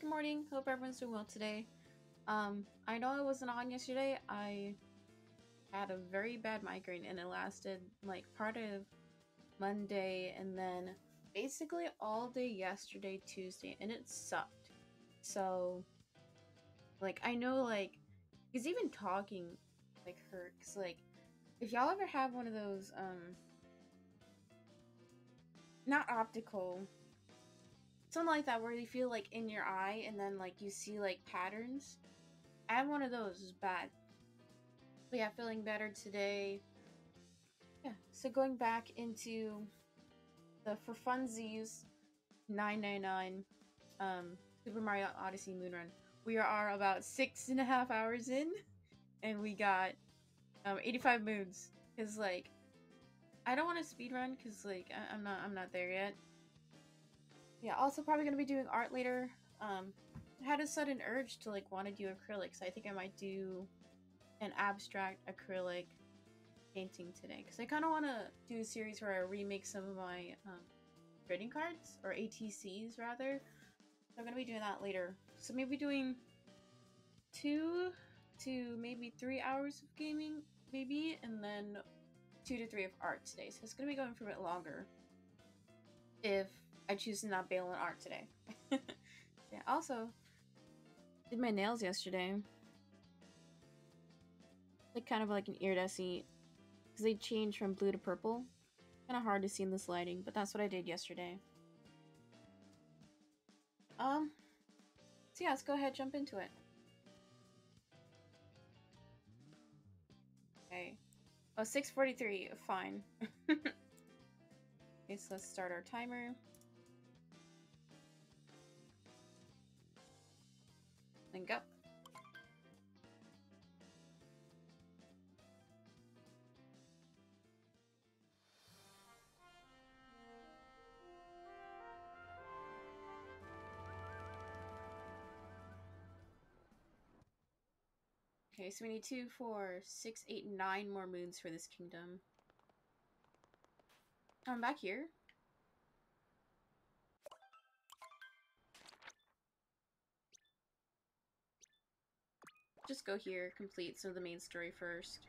good morning. Hope everyone's doing well today. Um, I know I wasn't on yesterday. I had a very bad migraine and it lasted like part of Monday and then basically all day yesterday, Tuesday, and it sucked. So, like, I know, like, because even talking, like, hurts. Like, if y'all ever have one of those, um, not optical, something like that, where you feel like in your eye and then, like, you see, like, patterns. I have one of those, it's bad. But yeah, feeling better today. Yeah, so going back into the for funsies 999 um, Super Mario Odyssey Moon Run. We are about six and a half hours in, and we got um, 85 moons. Cause like, I don't want to speed run because like I- I'm not I'm not there yet. Yeah. Also, probably gonna be doing art later. Um, I had a sudden urge to like want to do acrylics. I think I might do an abstract acrylic painting today because I kind of want to do a series where I remake some of my um, trading cards or ATCs rather. So I'm gonna be doing that later. So maybe doing two to maybe three hours of gaming, maybe, and then two to three of art today. So it's gonna be going for a bit longer if I choose to not bail on art today. yeah. Also, did my nails yesterday. Like kind of like an iridescent because they changed from blue to purple. Kind of hard to see in this lighting, but that's what I did yesterday. Um, so yeah, let's go ahead jump into it. Okay. Oh, 643, fine. okay, so let's start our timer. And go. Okay, so we need two, four, six, eight, nine more moons for this kingdom. I'm back here. Just go here, complete some of the main story first.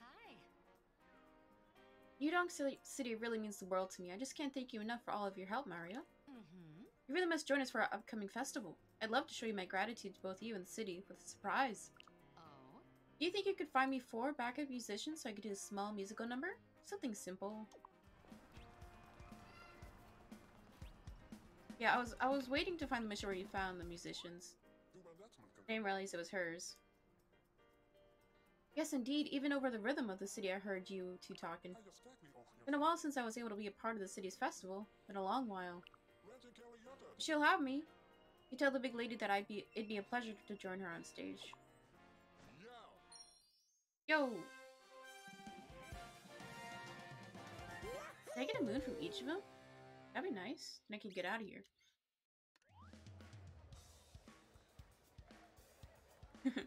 Hi. New Donk City really means the world to me. I just can't thank you enough for all of your help, Mario. You really must join us for our upcoming festival. I'd love to show you my gratitude to both you and the city with a surprise. Oh. Do you think you could find me four backup musicians so I could do a small musical number? Something simple. Yeah, I was I was waiting to find the mission where you found the musicians. Didn't realize it was hers. Yes, indeed. Even over the rhythm of the city, I heard you two talking. It's been a while since I was able to be a part of the city's festival. Been a long while. She'll have me. You tell the big lady that I'd be it'd be a pleasure to join her on stage. Yo! Can I get a moon from each of them? That'd be nice. And I can get out of here.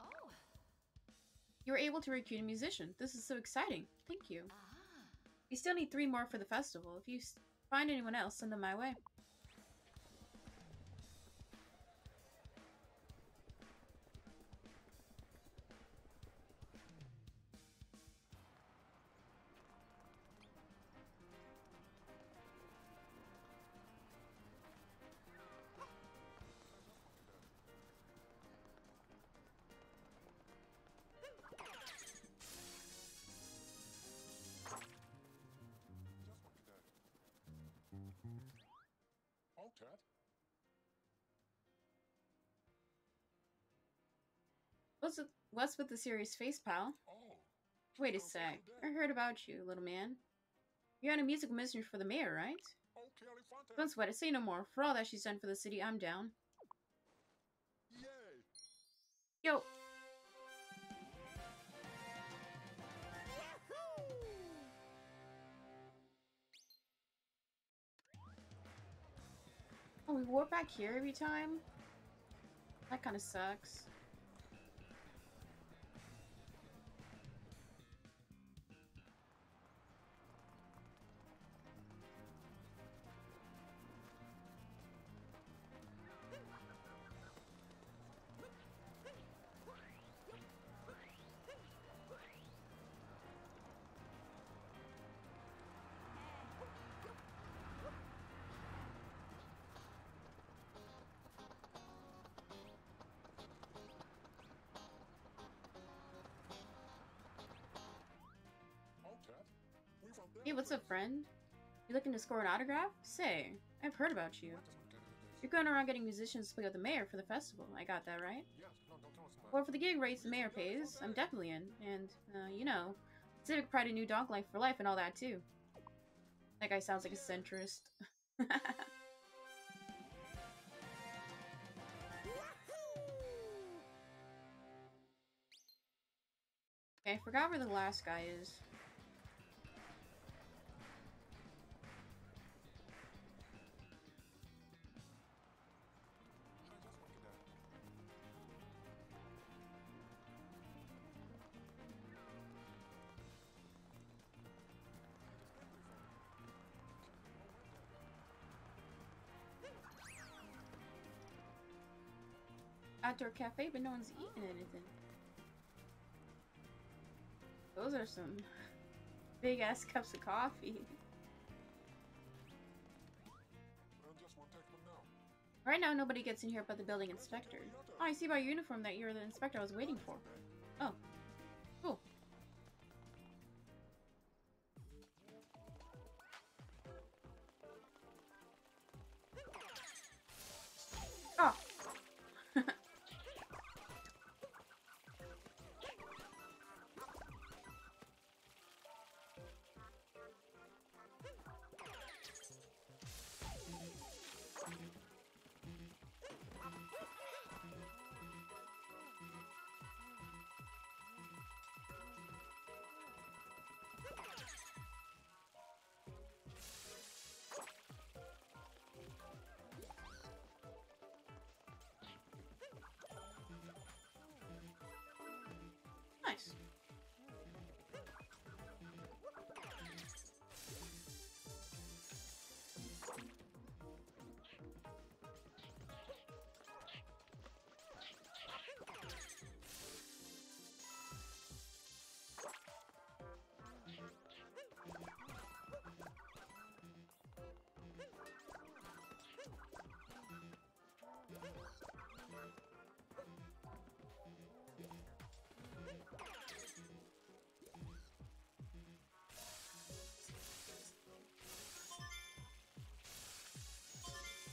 Oh. You were able to recruit a musician. This is so exciting. Thank you. Ah. We still need three more for the festival. If you find anyone else, send them my way. What's with, what's with the serious face, pal? Oh, Wait a sec. I heard about you, little man. You're on a musical mission for the mayor, right? Okay, Don't sweat it. Say no more. For all that she's done for the city, I'm down. Yay. Yo. Oh, we warp back here every time? That kind of sucks. What's up, friend? You looking to score an autograph? Say, I've heard about you. You're going around getting musicians to play with the mayor for the festival. I got that right? Well, for the gig rates the mayor pays, I'm definitely in. And, uh, you know, civic pride and New Donk life for life and all that, too. That guy sounds like a centrist. okay, I forgot where the last guy is. Outdoor cafe, but no one's eating anything. Those are some big ass cups of coffee. Right now, nobody gets in here but the building inspector. Oh, I see by your uniform that you're the inspector I was waiting for. Oh.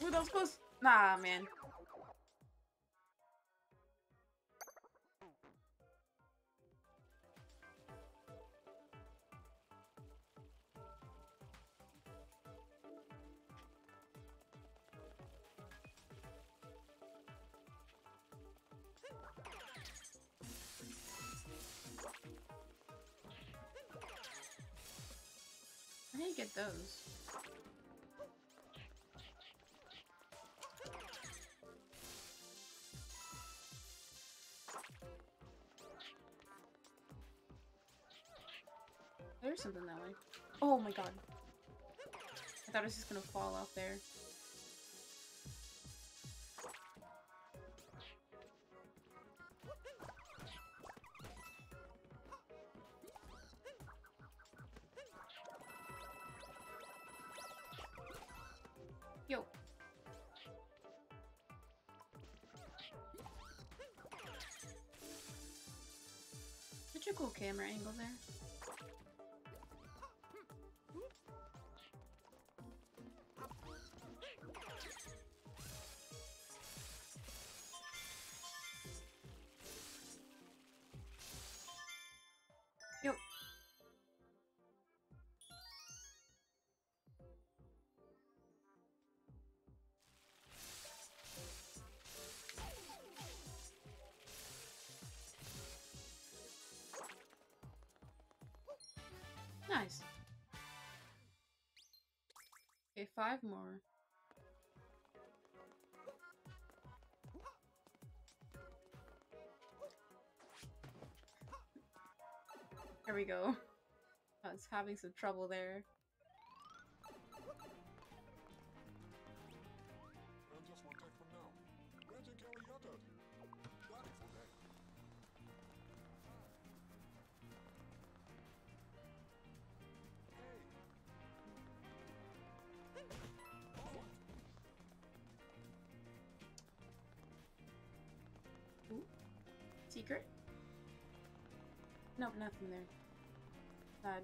Were supposed? Nah, man. I didn't get those. There's something that way. Oh my god. I thought it was just gonna fall off there. Nice. Okay, five more. There we go. I was having some trouble there. Secret? Nope, nothing there. Sad.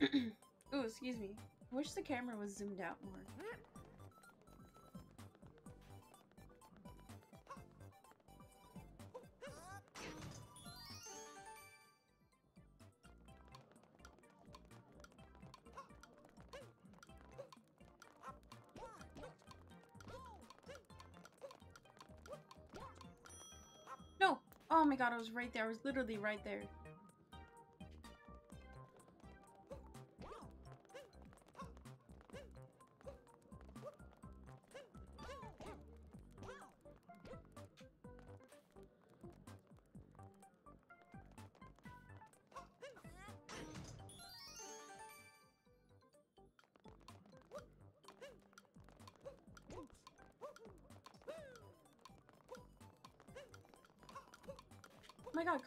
I oh, wish. oh, excuse me. Wish the camera was zoomed out more. No! Oh my god, I was right there. I was literally right there.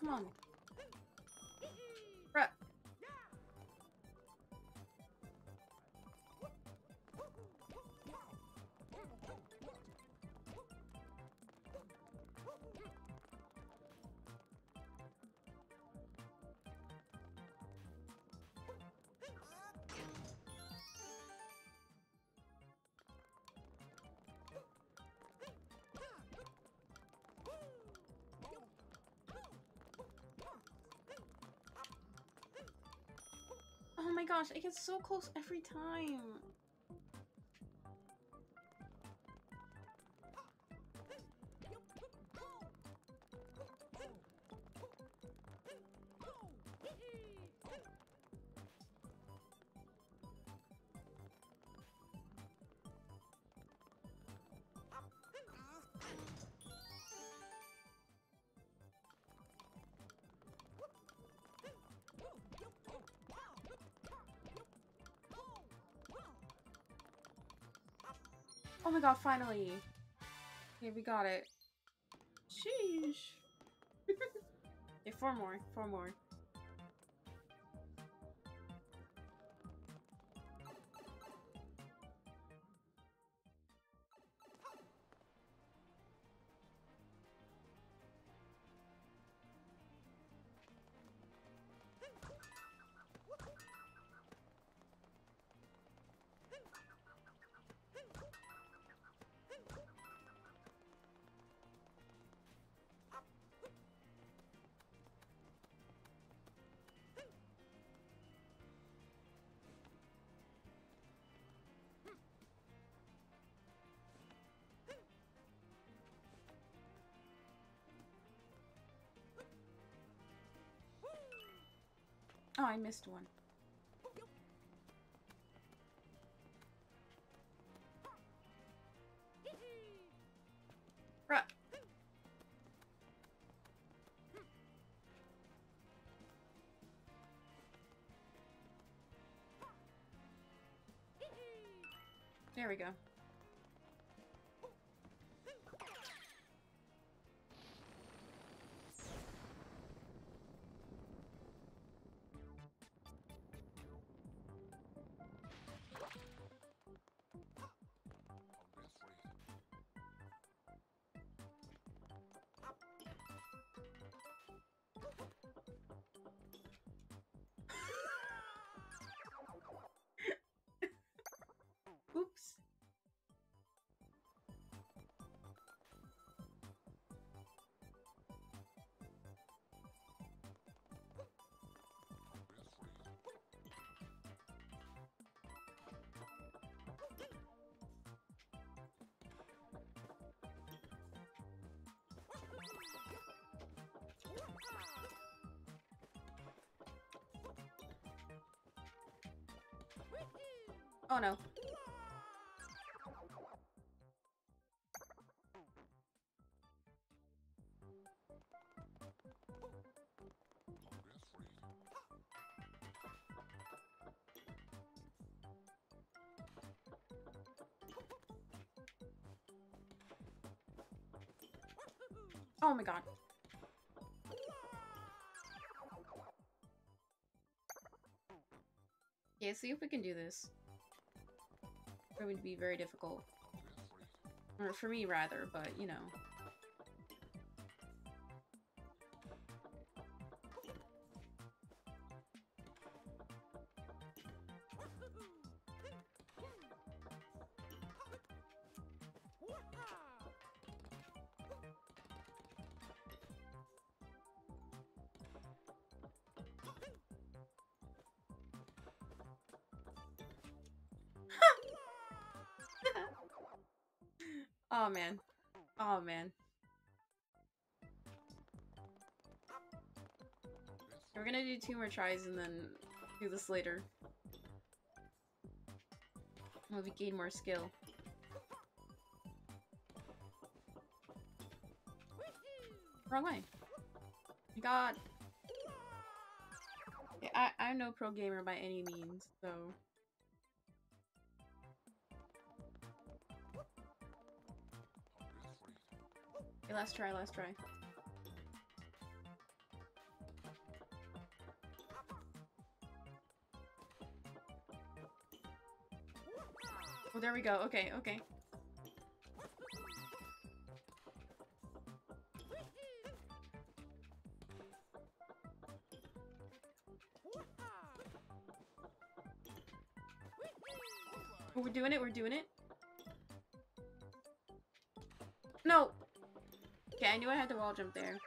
Come on. My gosh, it gets so close every time. Oh my god, finally. Okay, we got it. Sheesh. okay, four more, four more. I missed one. There we go. Oh no. Oh my god. Okay, see if we can do this. Going to be very difficult. Or for me, rather, but you know. Oh man. Oh man. We're gonna do two more tries and then do this later. We gain more skill. Wrong way. God. I, I'm no pro gamer by any means, so. Okay, last try, last try. Oh, there we go. Okay, okay. Oh, we're doing it, we're doing it. No! Okay, I knew I had to wall jump there.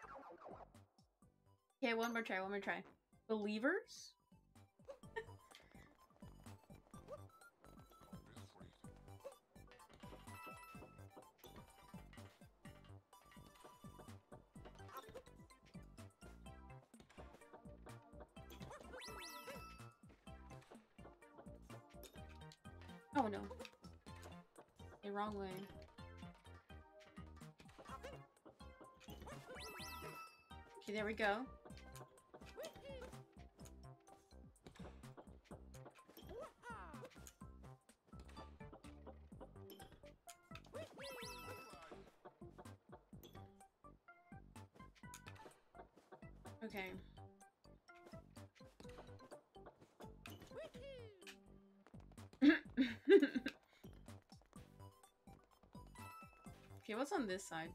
Okay, one more try, one more try. Believers? Oh no. The wrong way. Okay, there we go. Okay. okay, what's on this side?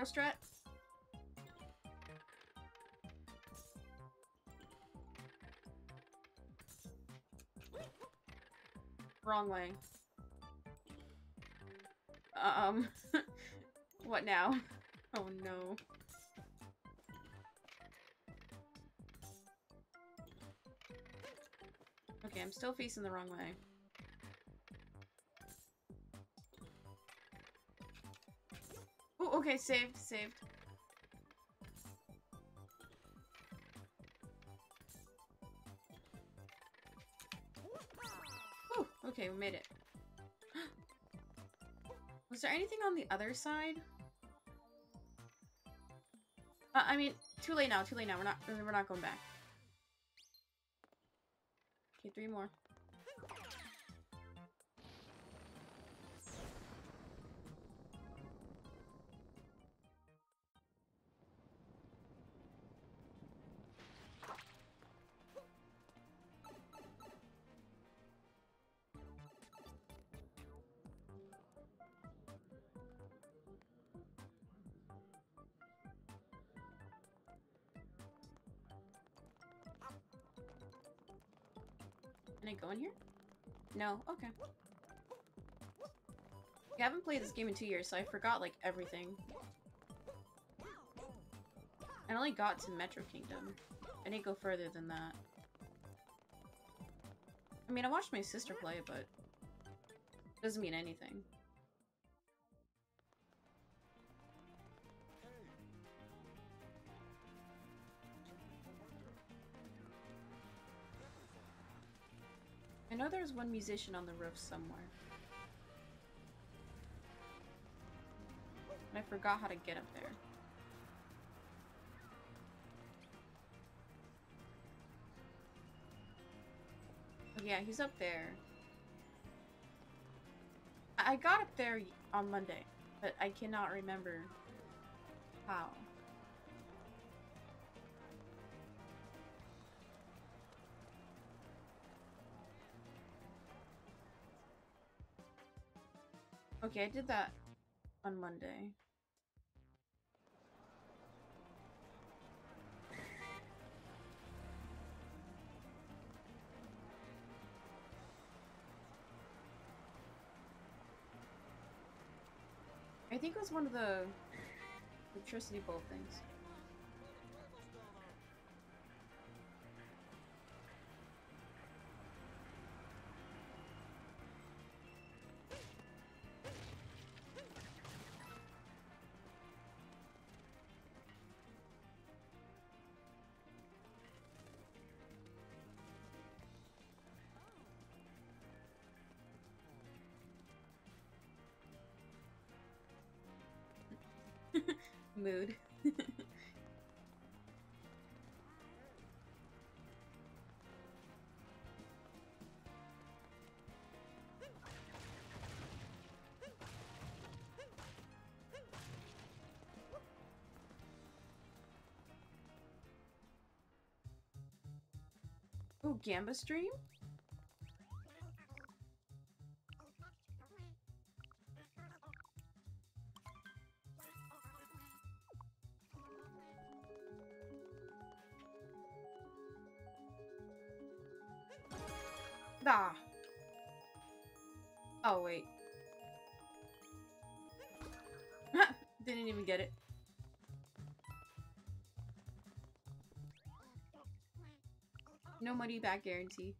Pro strat. Wrong way. Um, what now? Oh no. Okay, I'm still facing the wrong way. Okay, saved, saved. Whew, okay, we made it. Was there anything on the other side? Uh, I mean, too late now, too late now. We're not, we're not going back. Okay, three more. No? Okay. I haven't played this game in two years, so I forgot, like, everything. I only got to Metro Kingdom. I didn't go further than that. I mean, I watched my sister play but... it, doesn't mean anything. Know there's one musician on the roof somewhere. And I forgot how to get up there. Oh, yeah, he's up there. I I got up there on Monday, but I cannot remember how. Okay, I did that on Monday. I think it was one of the electricity bulb things. Mood. Ooh, Gamba Stream? Get it. No money back guarantee.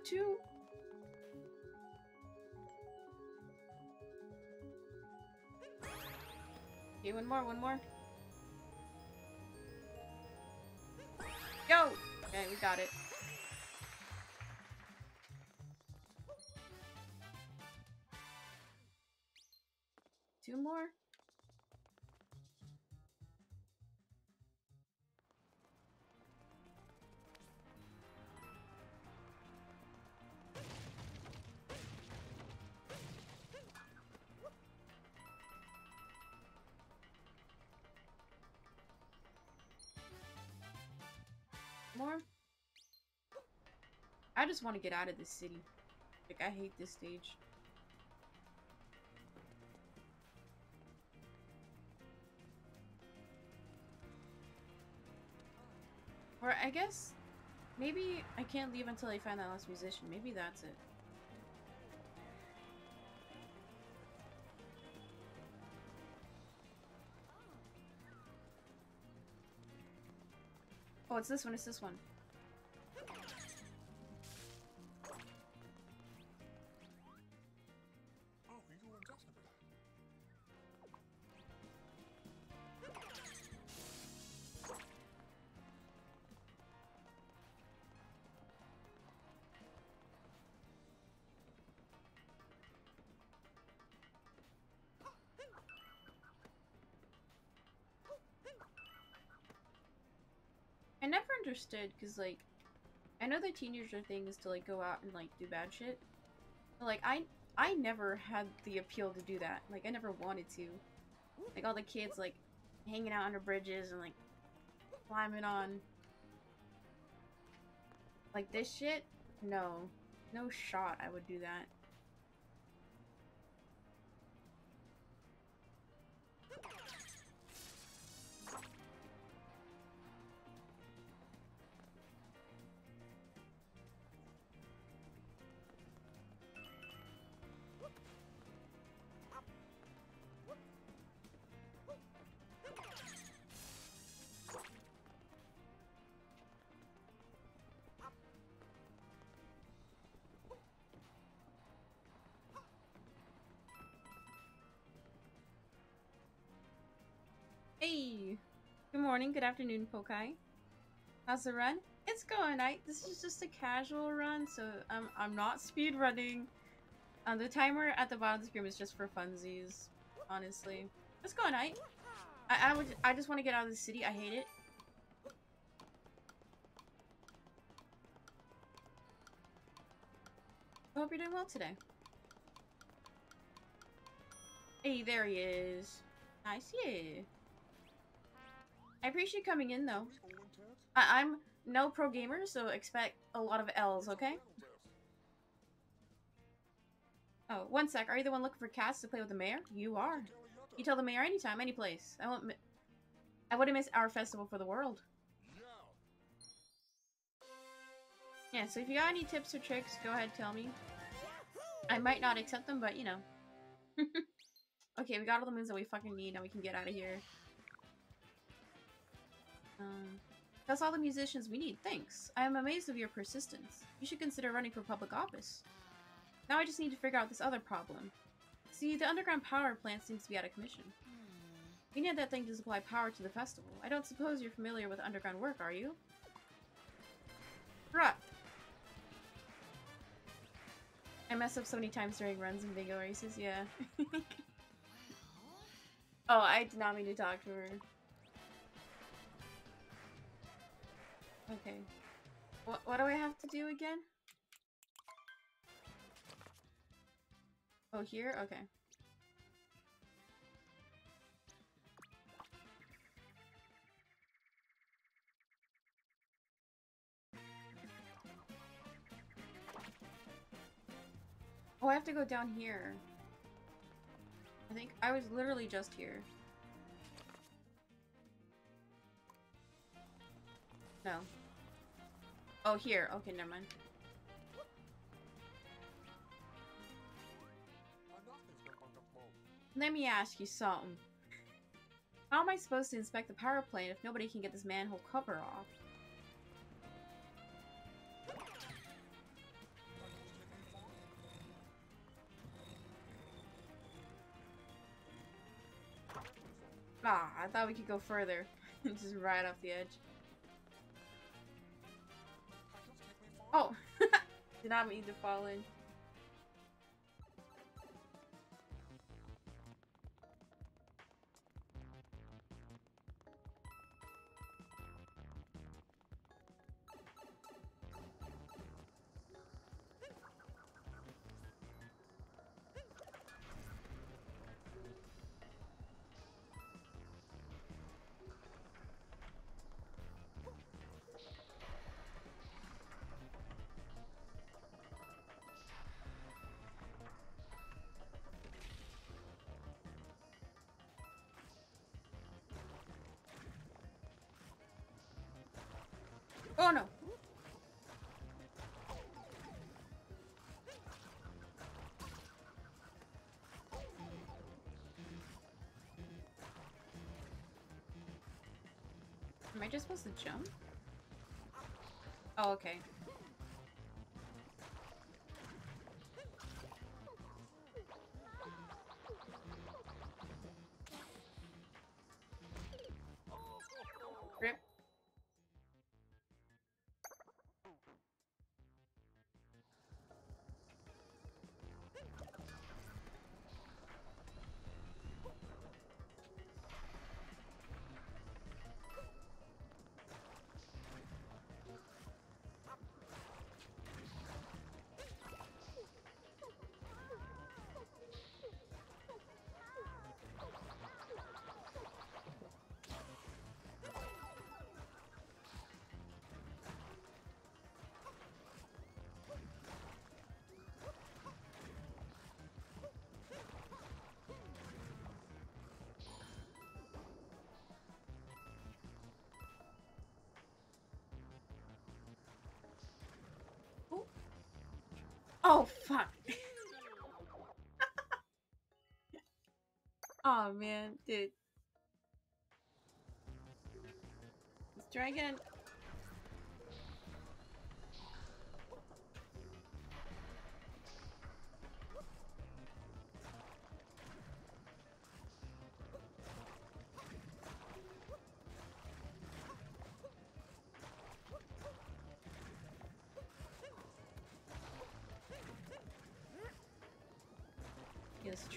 Got two. Okay, one more, one more. Go! Okay, we got it. Two more? More? I just want to get out of this city. Like, I hate this stage. Or I guess maybe I can't leave until I find that last musician. Maybe that's it. Oh, it's this one. It's this one. Understood because, like, I know the teenager thing is to like go out and like do bad shit. But like, I I never had the appeal to do that. Like, I never wanted to. Like, all the kids, like, hanging out under bridges and, like, climbing on. Like, this shit? No. No shot I would do that. Hey! Good morning, good afternoon, Pokai. How's the run? It's going, right? This is just a casual run, so I'm, I'm not speed running. Um, the timer at the bottom of the screen is just for funsies, honestly. It's going, right? I, I, would, I just want to get out of the city. I hate it. I hope you're doing well today. Hey, there he is. Nice, yeah. I appreciate coming in, though. I I'm no pro gamer, so expect a lot of L's, okay? Oh, one sec. Are you the one looking for cats to play with the mayor? You are. You tell the mayor anytime, any place. I won't. I wouldn't miss our festival for the world. Yeah. So if you got any tips or tricks, go ahead, tell me. I might not accept them, but you know. okay, we got all the moons that we fucking need. Now we can get out of here. Um, that's all the musicians we need. Thanks. I am amazed of your persistence. You should consider running for public office. Now I just need to figure out this other problem. See, the underground power plant seems to be out of commission. We need that thing to supply power to the festival. I don't suppose you're familiar with underground work, are you? Bruh. I mess up so many times during runs and bingo races, yeah. oh, I did not mean to talk to her. Okay. What, what do I have to do again? Oh, here? Okay. Oh, I have to go down here. I think I was literally just here. No. Oh, here. Okay, never mind. Let me ask you something. How am I supposed to inspect the power plant if nobody can get this manhole cover off? Ah, I thought we could go further. Just right off the edge. Oh! Did not mean to fall in. Just supposed to jump? Oh, okay. Oh, fuck. oh, man. Dude. Let's.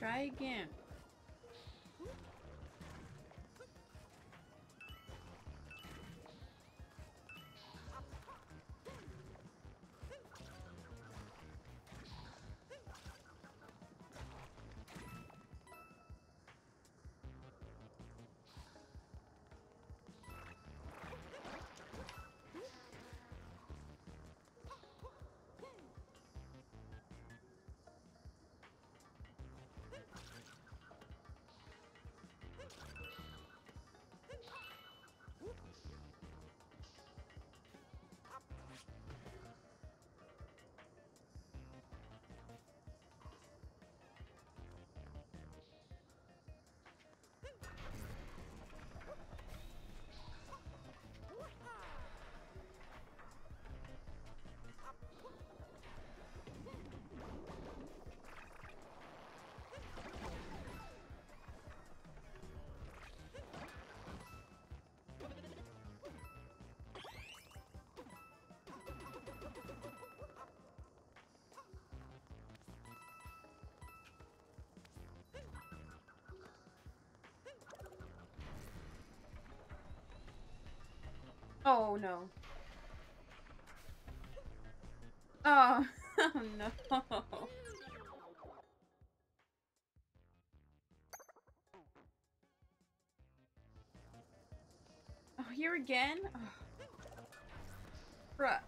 Try again. Oh no. Oh, oh no. Oh, here again? Oh. Bruh.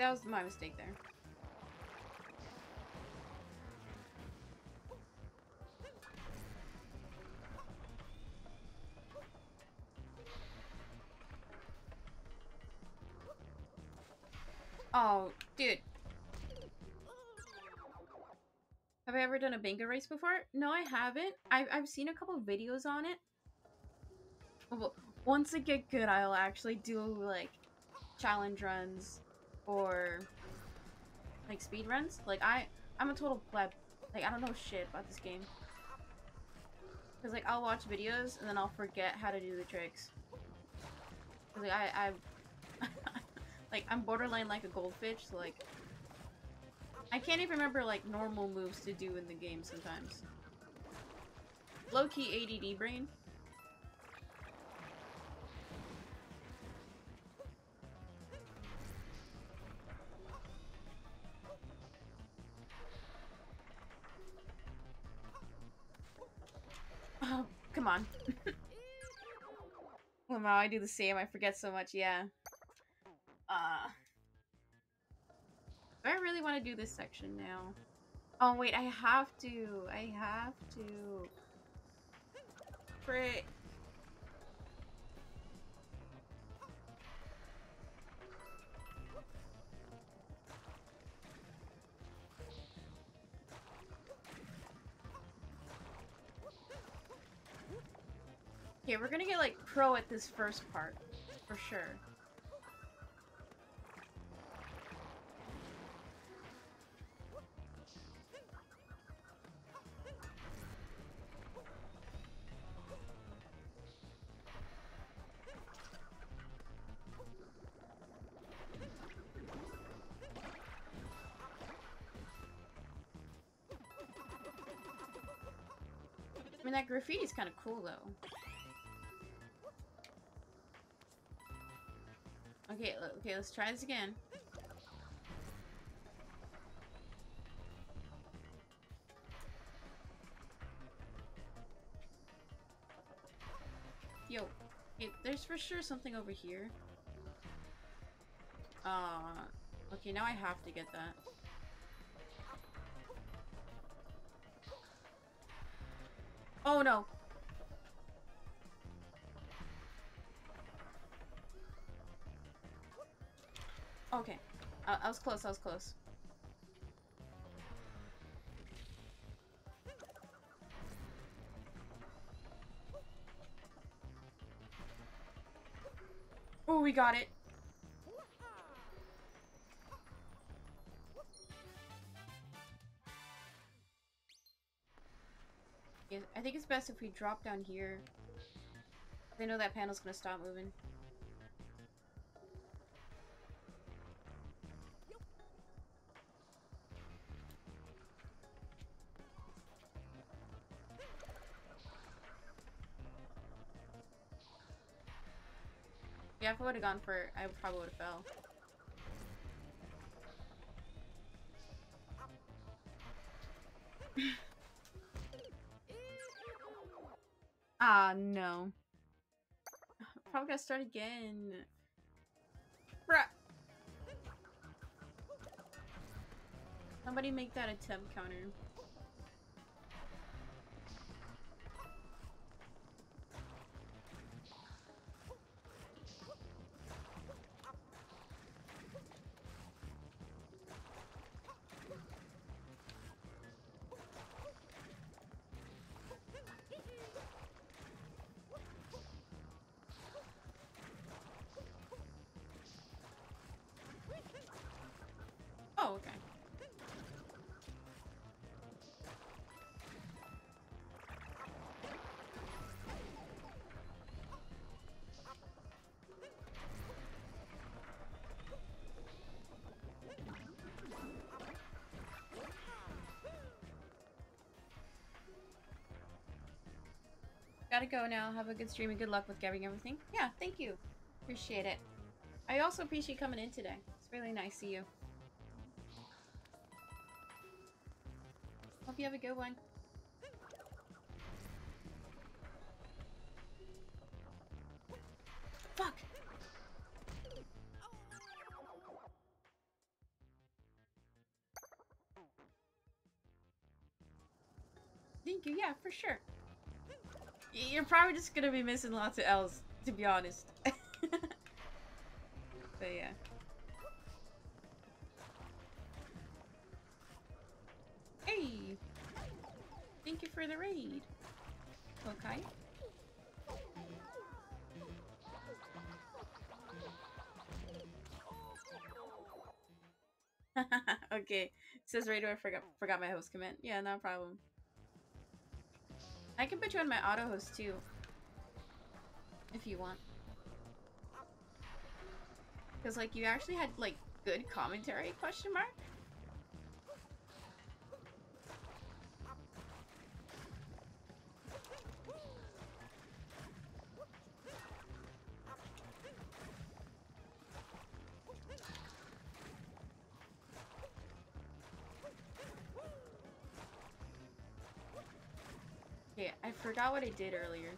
That was my mistake there. Oh, dude. Have I ever done a bingo race before? No, I haven't. I've, I've seen a couple videos on it. Well, once I get good, I'll actually do, like, challenge runs or, like, speed runs. Like, I, I'm a total pleb. Like, I don't know shit about this game. Because, like, I'll watch videos and then I'll forget how to do the tricks. Like, I, I like, I'm borderline like a goldfish, so, like... I can't even remember, like, normal moves to do in the game sometimes. Low-key ADD brain. On. Well, I do the same. I forget so much, yeah. Uh, do I really want to do this section now? Oh, wait, I have to. I have to. Frick. Okay, we're gonna get like pro at this first part, for sure. I mean, that graffiti's kind of cool, though. Okay, okay, let's try this again. Yo, there's for sure something over here. Uh, Okay, now I have to get that. Oh no! Okay. I, I was close, I was close. Oh, we got it. I think it's best if we drop down here. They know that panel's gonna stop moving. Yeah, if I would have gone for it, I probably would have fell. ah, no. Probably gotta start again. Bruh. Somebody make that a temp counter. Go now. Have a good stream and good luck with getting everything. Yeah, thank you. Appreciate it. I also appreciate coming in today. It's really nice to see you. Hope you have a good one. Probably just gonna be missing lots of L's, to be honest. but yeah. Hey! Thank you for the raid. Okay. okay. Says Raider, I forgot forgot my host command. Yeah, no problem. I can put you on my auto host too. If you want. Cause like you actually had like good commentary question mark? Okay, I forgot what I did earlier.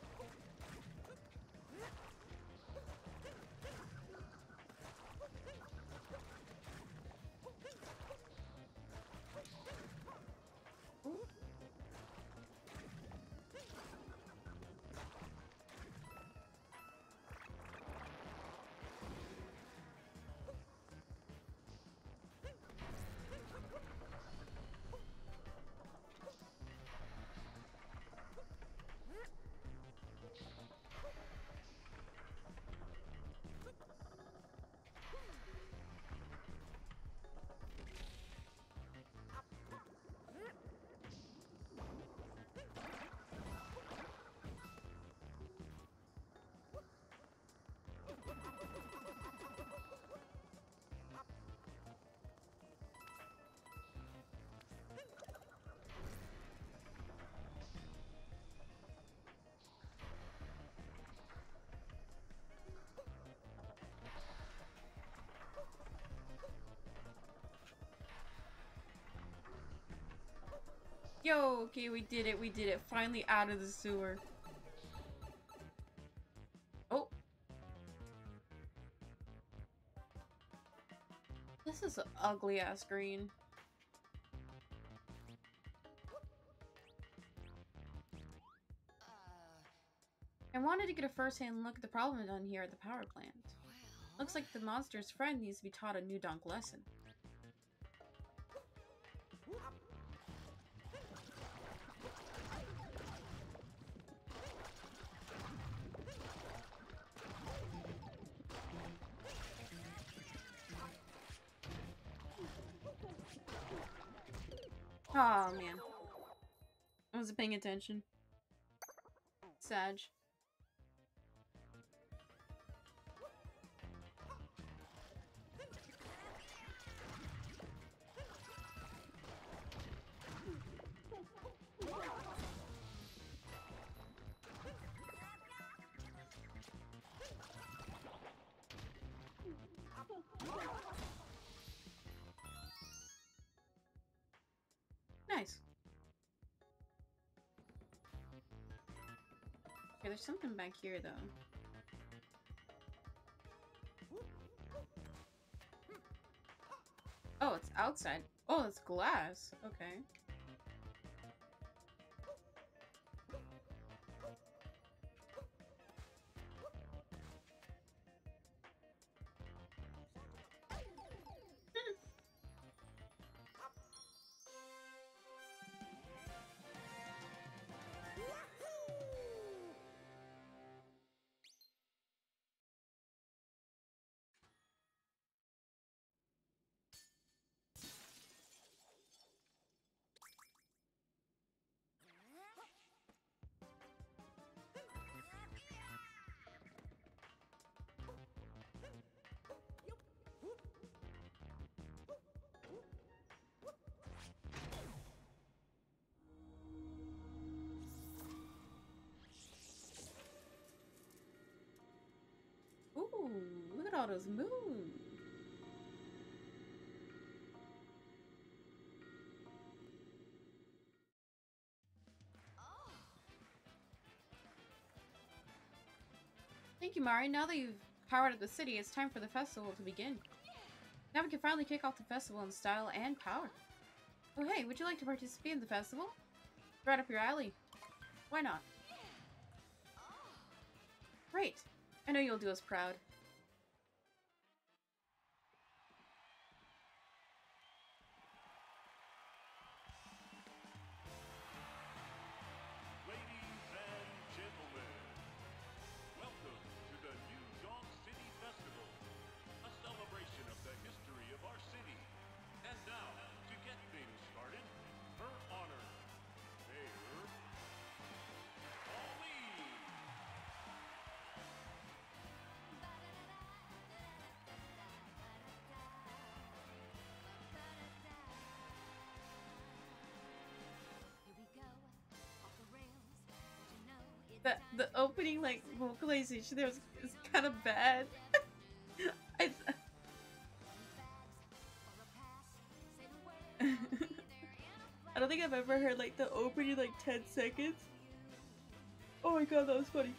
Yo, okay, we did it, we did it. Finally out of the sewer. Oh. This is an ugly ass green. I wanted to get a first-hand look at the problem down here at the power plant. Looks like the monster's friend needs to be taught a New Donk lesson. Man. I wasn't paying attention. Sag. Nice. Okay, there's something back here though. Oh, it's outside. Oh, it's glass. Okay. Look at all those moons. Thank you, Mari. Now that you've powered up the city, it's time for the festival to begin. Now we can finally kick off the festival in style and power. Oh hey, would you like to participate in the festival? Right up your alley. Why not? Great. I know you'll do us proud. The the opening like vocalization there was is kind of bad. I, I don't think I've ever heard like the opening like ten seconds. Oh my god, that was funny.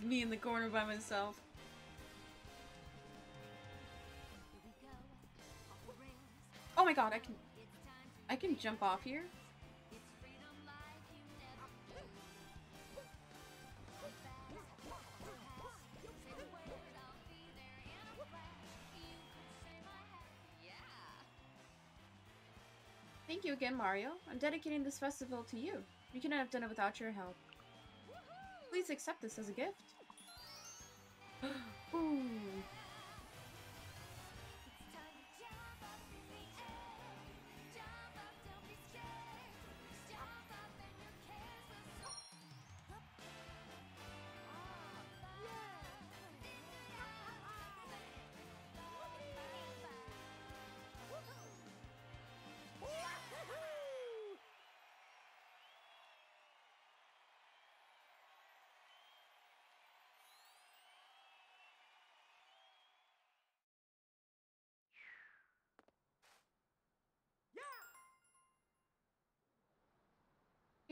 Me in the corner by myself. Oh my god, I can... I can jump off here? Thank you again, Mario. I'm dedicating this festival to you. We couldn't have done it without your help. Please accept this as a gift.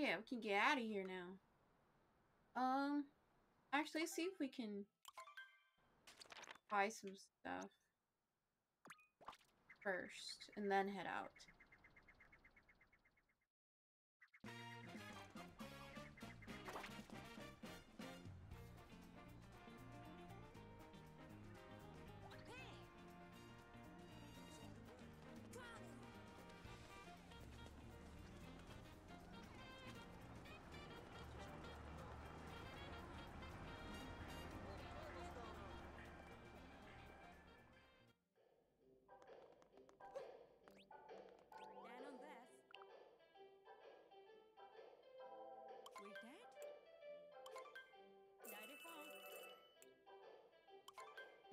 Yeah, we can get out of here now. Um, actually, see if we can buy some stuff first, and then head out.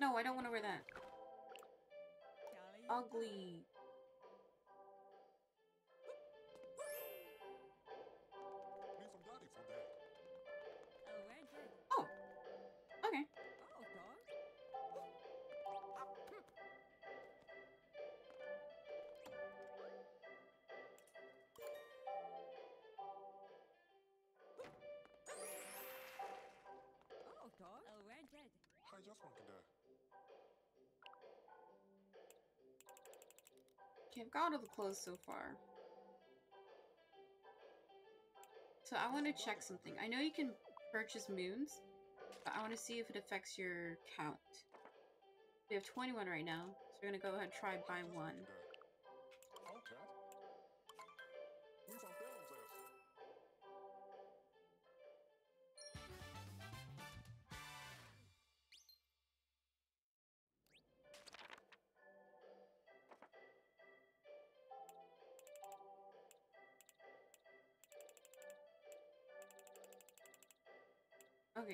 No, I don't want to wear that. Ugly. Oh, okay. Oh. Oh. Oh. I just want that. I've got all the clothes so far. So I want to check something. I know you can purchase moons, but I want to see if it affects your count. We have 21 right now, so we're gonna go ahead and try buy one.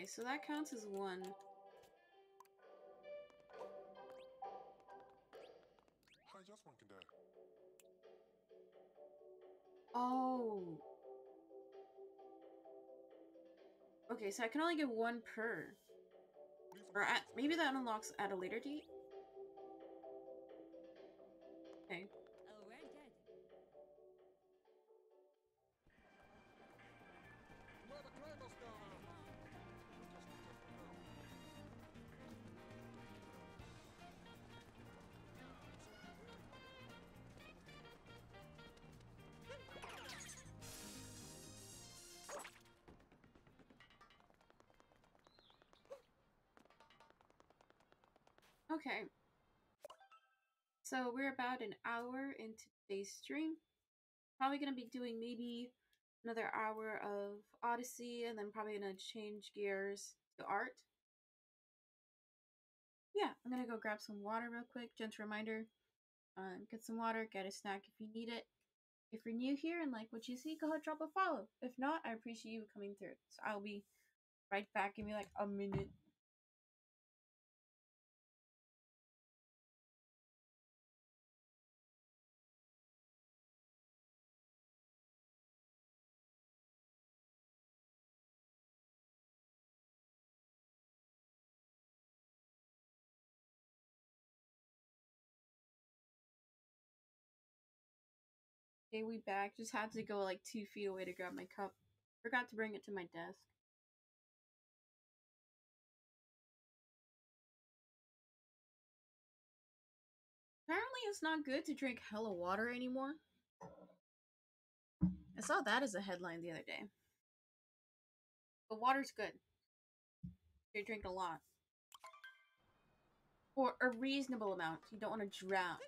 Okay, so that counts as one. I just want that. Oh. Okay, so I can only get one per. Or at, maybe that unlocks at a later date? So we're about an hour into today's stream. Probably gonna be doing maybe another hour of Odyssey and then probably gonna change gears to art. Yeah, I'm gonna go grab some water real quick. Gentle reminder. Um, get some water, get a snack if you need it. If you're new here and like what you see, go ahead drop a follow. If not, I appreciate you coming through. So I'll be right back. Give me like a minute. Okay, we back. Just had to go like two feet away to grab my cup. Forgot to bring it to my desk. Apparently it's not good to drink hella water anymore. I saw that as a headline the other day. But water's good. You drink a lot. Or a reasonable amount. You don't want to drown.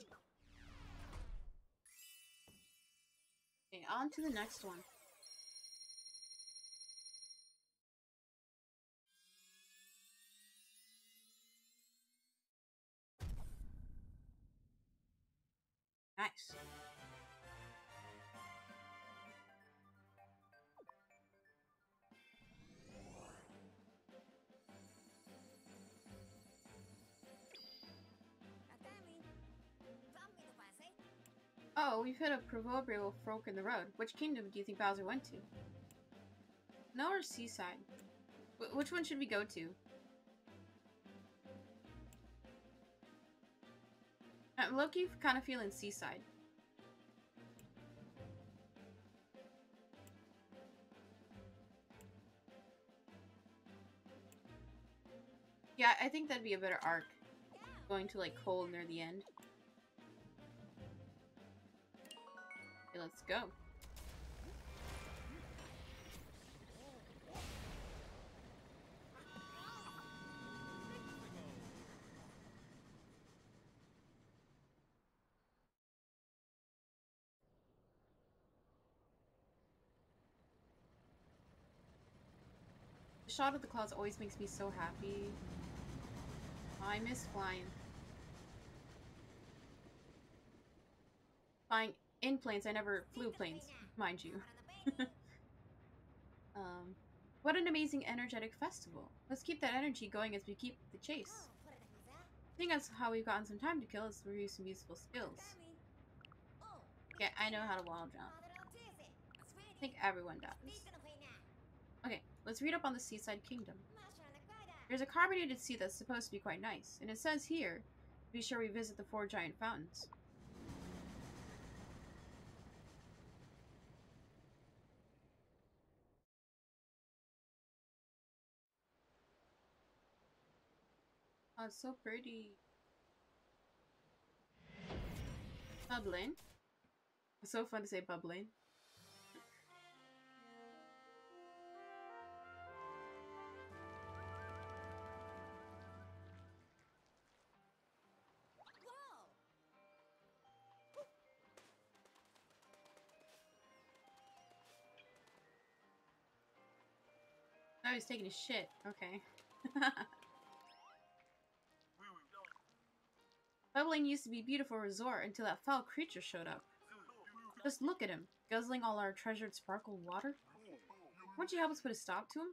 Okay, on to the next one. Nice. Oh, we've hit a proverbial fork in the road. Which kingdom do you think Bowser went to? Snow or Seaside? Wh which one should we go to? I'm low-key kind of feeling Seaside. Yeah, I think that'd be a better arc. Going to like cold near the end. Okay, let's go. The shot of the clouds always makes me so happy. I miss flying. Flying in planes, I never flew planes, mind you. um, what an amazing, energetic festival. Let's keep that energy going as we keep the chase. I think that's how we've gotten some time to kill is through use some useful skills. Okay, I know how to wall jump. I think everyone does. Okay, let's read up on the Seaside Kingdom. There's a carbonated sea that's supposed to be quite nice, and it says here, be sure we visit the four giant fountains. It's so pretty. Bubblaine. It's so fun to say Bubblaine. Oh, he's taking a shit. Okay. Bubblaine used to be a beautiful resort until that foul creature showed up. Just look at him, guzzling all our treasured sparkled water. Won't you help us put a stop to him?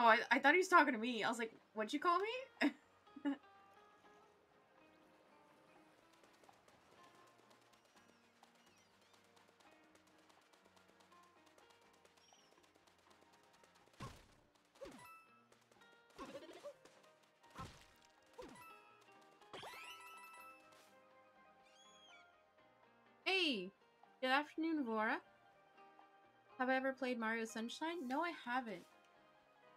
Oh, I, I thought he was talking to me. I was like, what'd you call me? Vora. Have I ever played Mario Sunshine? No, I haven't.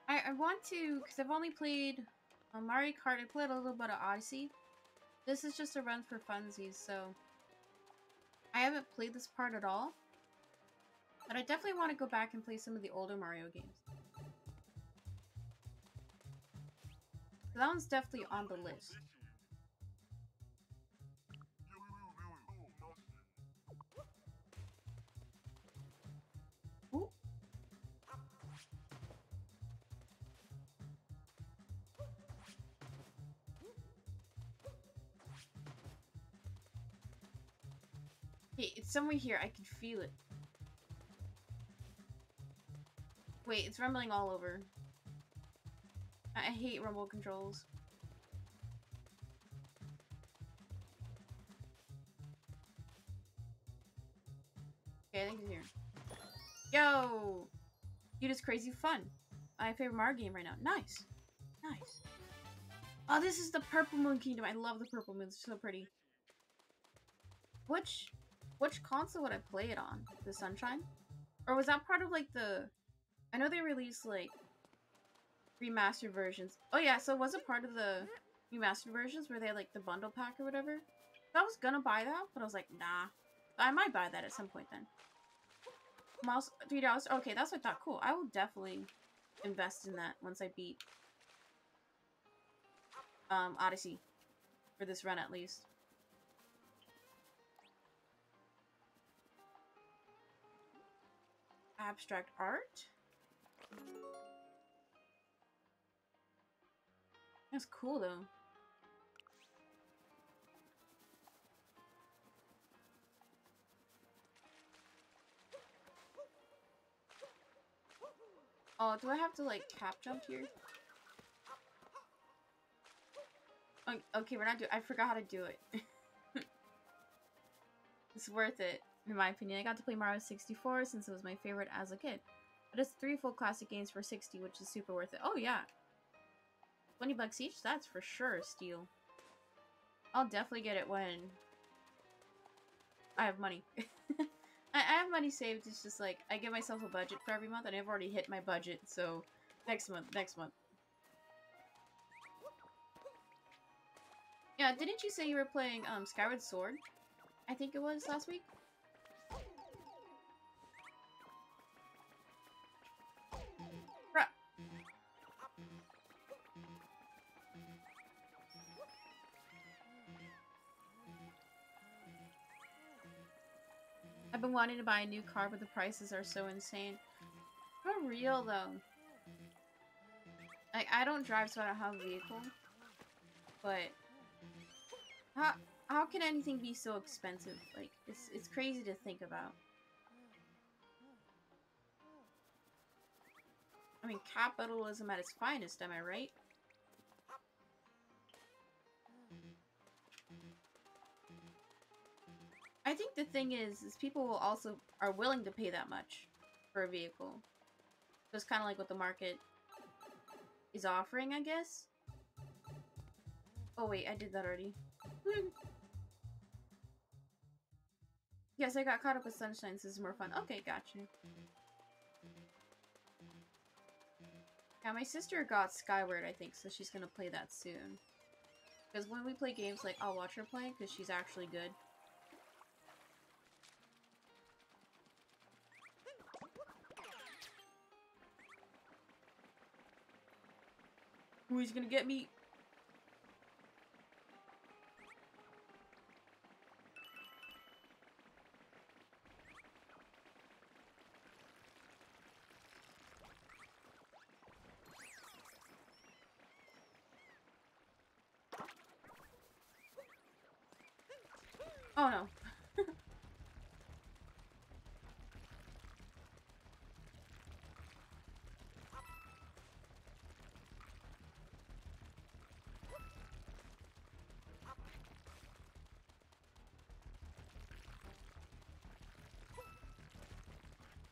I, I want to, because I've only played uh, Mario Kart. I played a little bit of Odyssey. This is just a run for funsies, so... I haven't played this part at all. But I definitely want to go back and play some of the older Mario games. That one's definitely on the list. Somewhere here. I can feel it. Wait, it's rumbling all over. I, I hate rumble controls. Okay, I think it's here. Yo! Dude, it's crazy fun. My favorite Mario game right now. Nice. Nice. Oh, this is the Purple Moon Kingdom. I love the Purple Moon. It's so pretty. Which, which console would I play it on? The Sunshine? Or was that part of, like, the... I know they released, like... remastered versions. Oh yeah, so was it part of the remastered versions where they had like the bundle pack or whatever? I was gonna buy that, but I was like, nah. I might buy that at some point then. Mouse three dollars. Okay, that's what I thought. Cool. I will definitely invest in that once I beat um Odyssey for this run at least. Abstract art. That's cool though. Oh, do I have to like cap jump here? Oh, Okay, we're not doing. I forgot how to do it. it's worth it, in my opinion. I got to play Mario 64 since it was my favorite as a kid. But it's three full classic games for 60, which is super worth it. Oh yeah, 20 bucks each. That's for sure a steal. I'll definitely get it when I have money. I, I have money saved. It's just like I give myself a budget for every month, and I've already hit my budget. So next month, next month. Yeah, didn't you say you were playing um Skyward Sword? I think it was last week. I've been wanting to buy a new car, but the prices are so insane. For real, though. Like, I don't drive, so I don't have a vehicle. But... How, how can anything be so expensive? Like, it's, it's crazy to think about. I mean, capitalism at its finest, am I right? I think the thing is, is people will also are willing to pay that much for a vehicle. So it's kind of like what the market is offering, I guess. Oh wait, I did that already. yes, I got caught up with Sunshine. This is more fun. Okay, gotcha. Yeah, my sister got Skyward, I think, so she's gonna play that soon. Because when we play games, like, I'll watch her play, because she's actually good. He's gonna get me.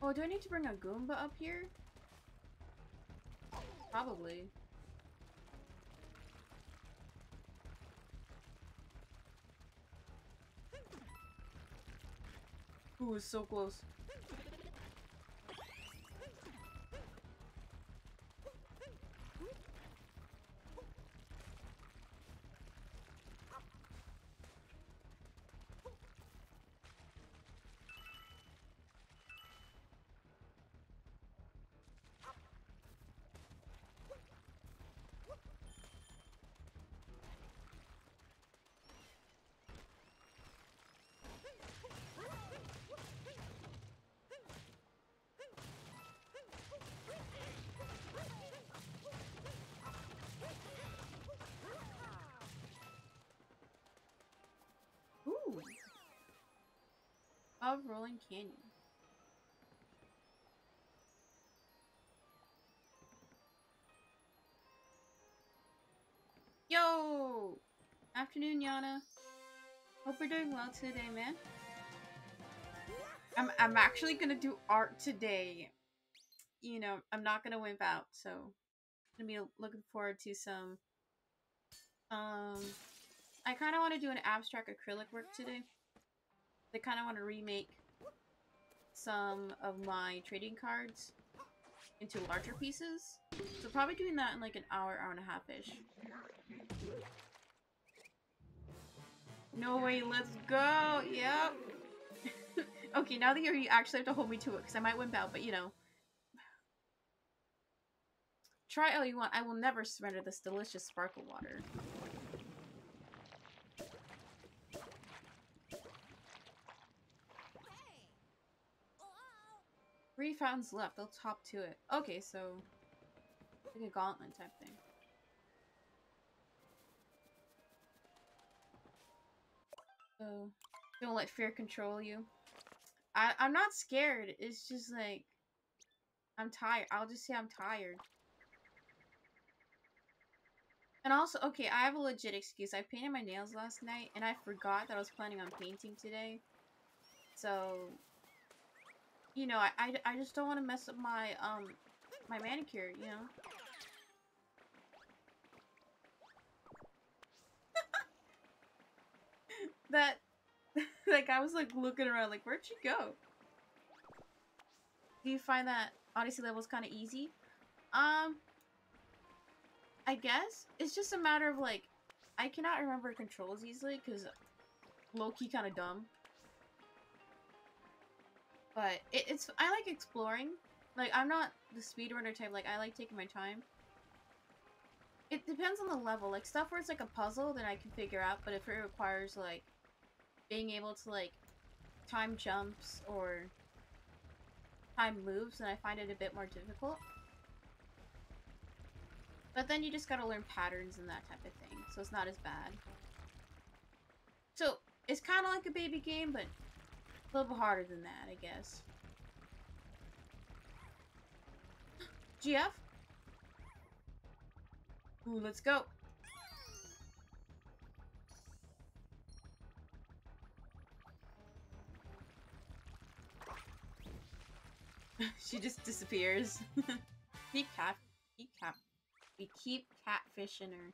Oh, do I need to bring a Goomba up here? Probably. Ooh, so close. Of Rolling Canyon. Yo! Afternoon, Yana. Hope you're doing well today, man. I'm I'm actually gonna do art today. You know, I'm not gonna wimp out, so I'm gonna be looking forward to some um I kind of want to do an abstract acrylic work today. I kind of want to remake some of my trading cards into larger pieces. So probably doing that in like an hour, hour and a half-ish. No way, let's go! Yep! okay, now that you're, you actually have to hold me to it, because I might wimp out, but you know. Try all you want, I will never surrender this delicious sparkle water. Three fountains left, they'll top to it. Okay, so... Like a gauntlet type thing. So, don't let fear control you. I, I'm not scared, it's just like... I'm tired. I'll just say I'm tired. And also, okay, I have a legit excuse. I painted my nails last night, and I forgot that I was planning on painting today. So, you know, I, I, I just don't want to mess up my, um, my manicure, you know? that, like, I was, like, looking around, like, where'd she go? Do you find that Odyssey level is kind of easy? Um, I guess. It's just a matter of, like, I cannot remember controls easily, because low-key kind of dumb. But it, it's I like exploring. Like I'm not the speedrunner type. Like I like taking my time. It depends on the level. Like stuff where it's like a puzzle, then I can figure out. But if it requires like being able to like time jumps or time moves, then I find it a bit more difficult. But then you just gotta learn patterns and that type of thing, so it's not as bad. So it's kind of like a baby game, but a little bit harder than that, I guess. GF? Ooh, let's go. she just disappears. keep cat, keep cat, we keep catfishing her.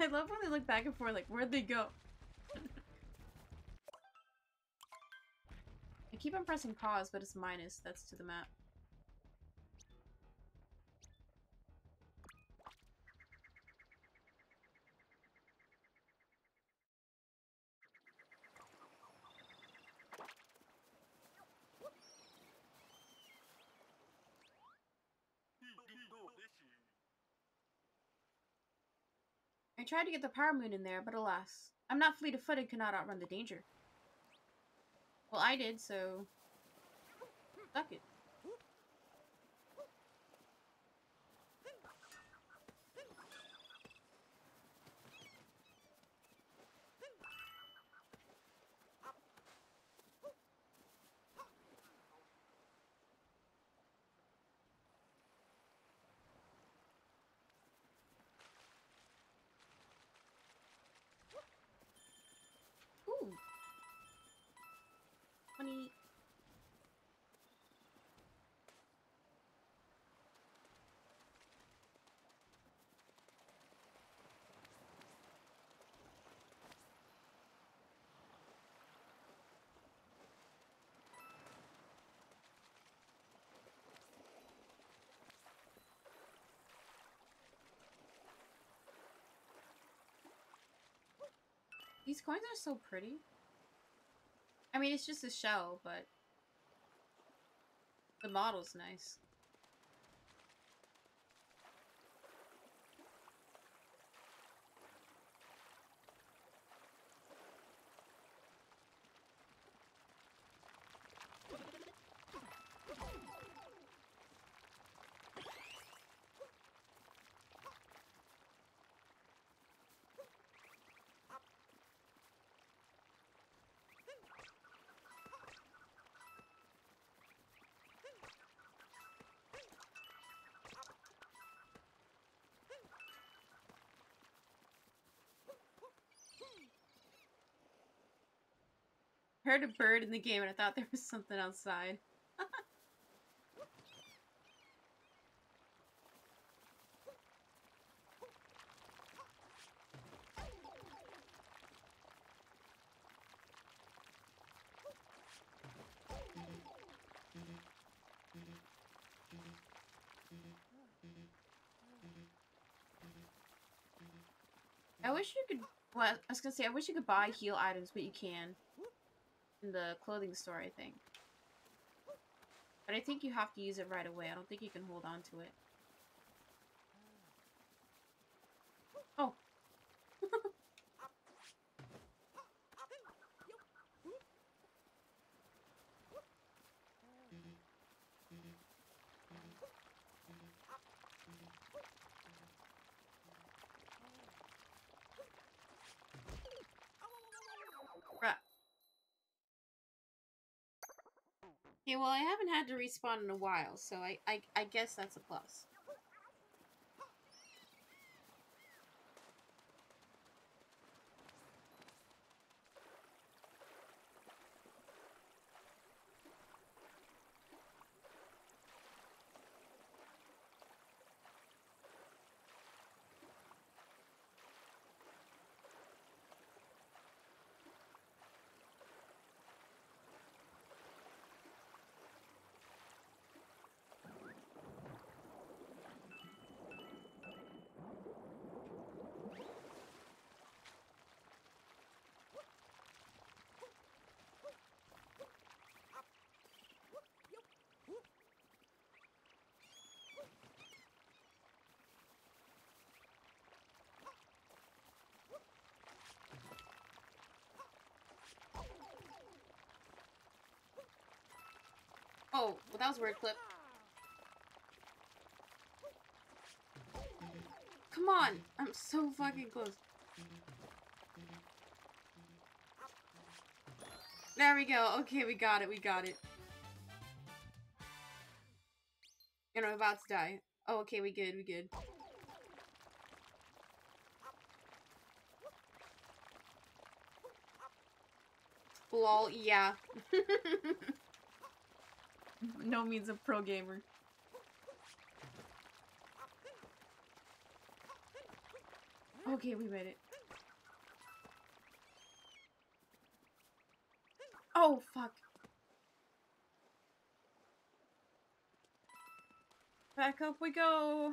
I love when they look back and forth, like, where'd they go? I keep on pressing pause, but it's minus. That's to the map. Tried to get the power moon in there, but alas. I'm not fleet of foot and cannot outrun the danger. Well, I did, so... Suck it. Ooh. 20. These coins are so pretty. I mean, it's just a shell, but the model's nice. heard a bird in the game and I thought there was something outside. I wish you could. Well, I was gonna say I wish you could buy heal items, but you can. In the clothing store, I think. But I think you have to use it right away. I don't think you can hold on to it. Oh. Right. Okay, well, I haven't had to respawn in a while, so I, I, I guess that's a plus. Oh, well, that was a weird clip. Come on! I'm so fucking close. There we go. Okay, we got it. We got it. And I'm about to die. Oh, okay, we good. We good. Lol, yeah. no means a pro gamer. Okay, we made it. Oh, fuck. Back up we go.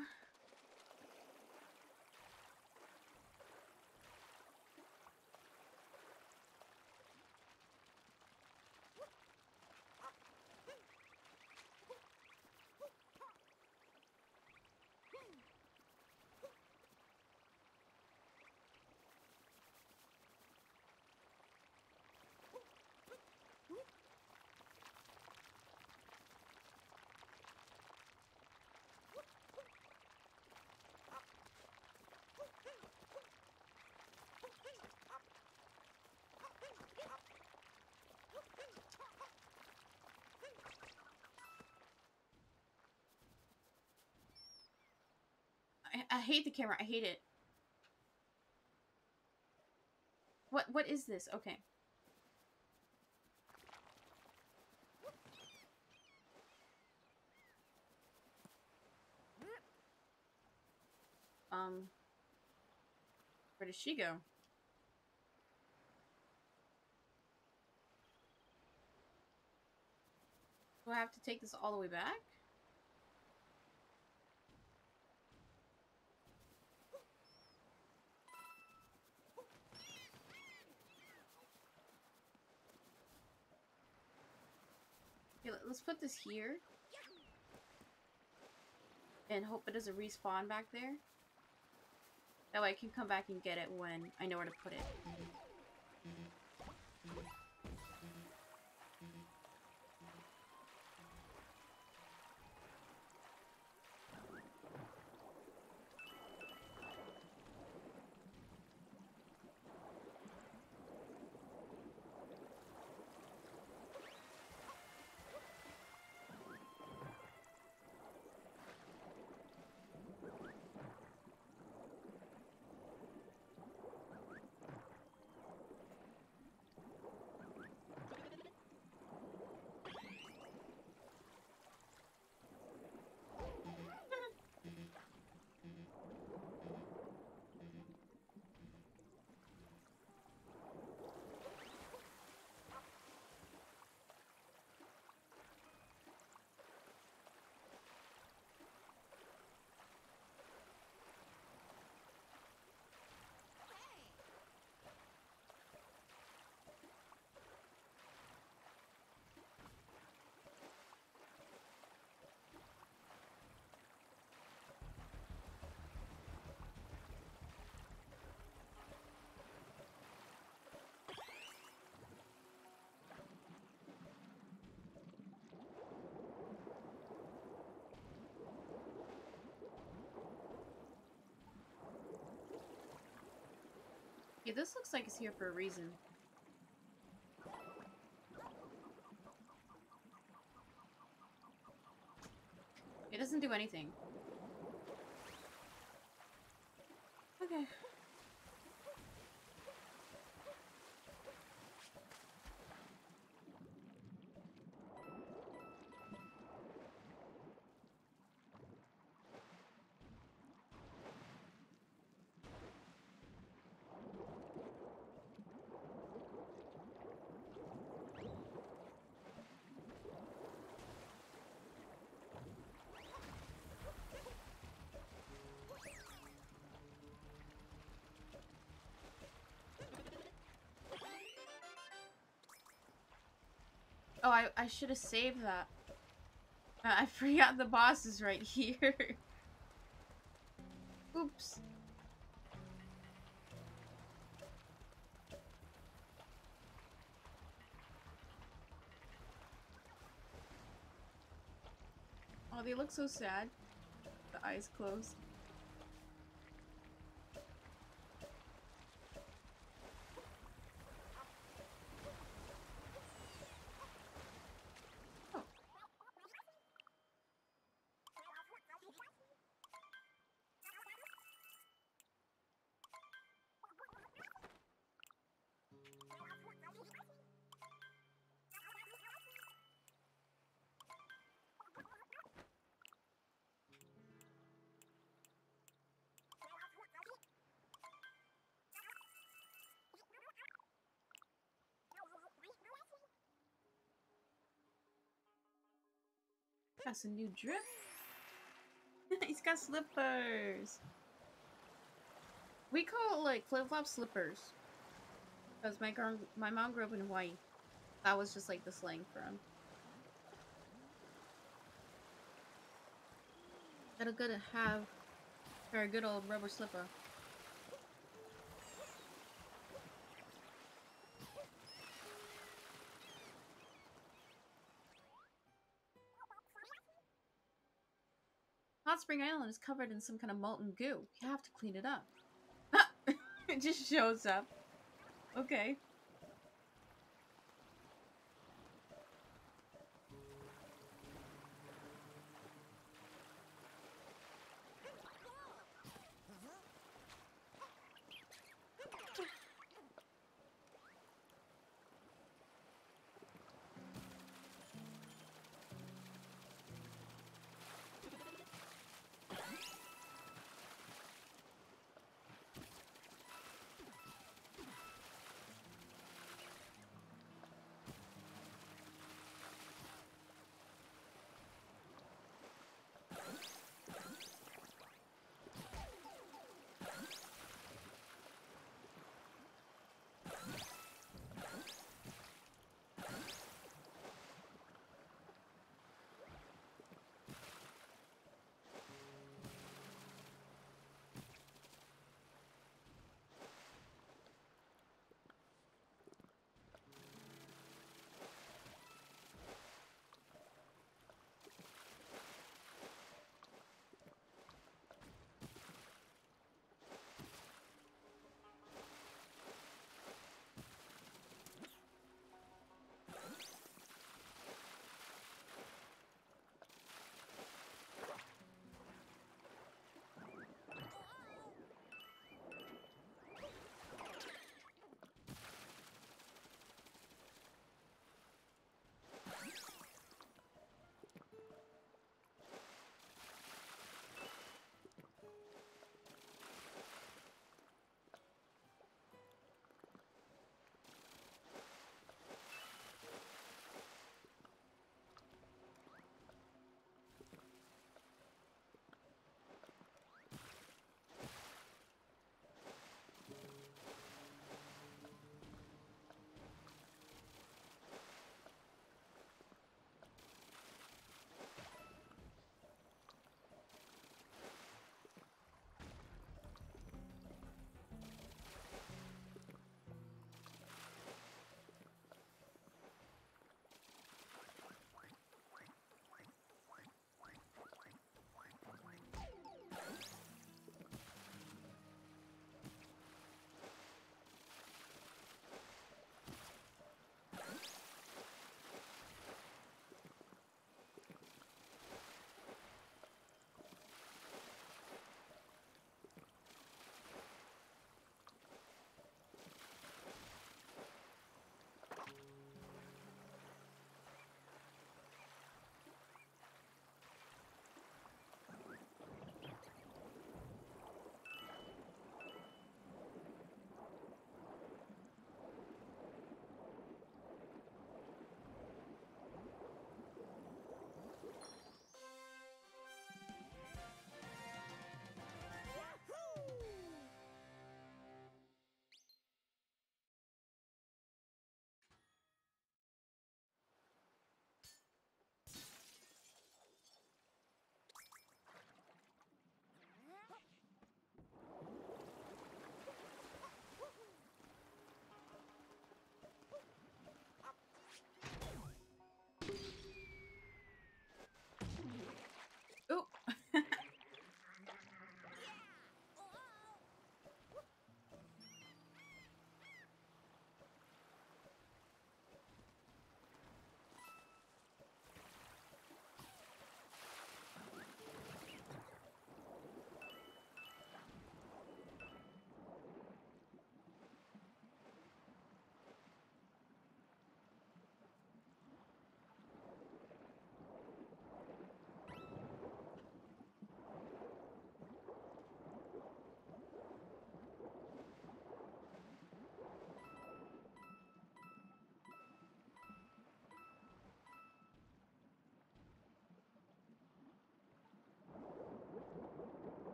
I, hate the camera. I hate it. What what is this? Okay. Um Where does she go? Do I have to take this all the way back? Okay, let- let's put this here. And hope it doesn't respawn back there. That way I can come back and get it when I know where to put it. Yeah, this looks like it's here for a reason. It doesn't do anything. Oh, I, I should have saved that. Uh, I forgot the boss is right here. Oops. Oh, they look so sad. The eyes closed. Got some new drip. He's got slippers. We call it like flip flop slippers. Because my girl, my mom grew up in Hawaii. That was just like the slang for him. Gotta good to have a good old rubber slipper. Hot Spring Island is covered in some kind of molten goo. You have to clean it up. it just shows up. Okay.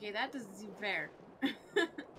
Okay, that doesn't seem fair.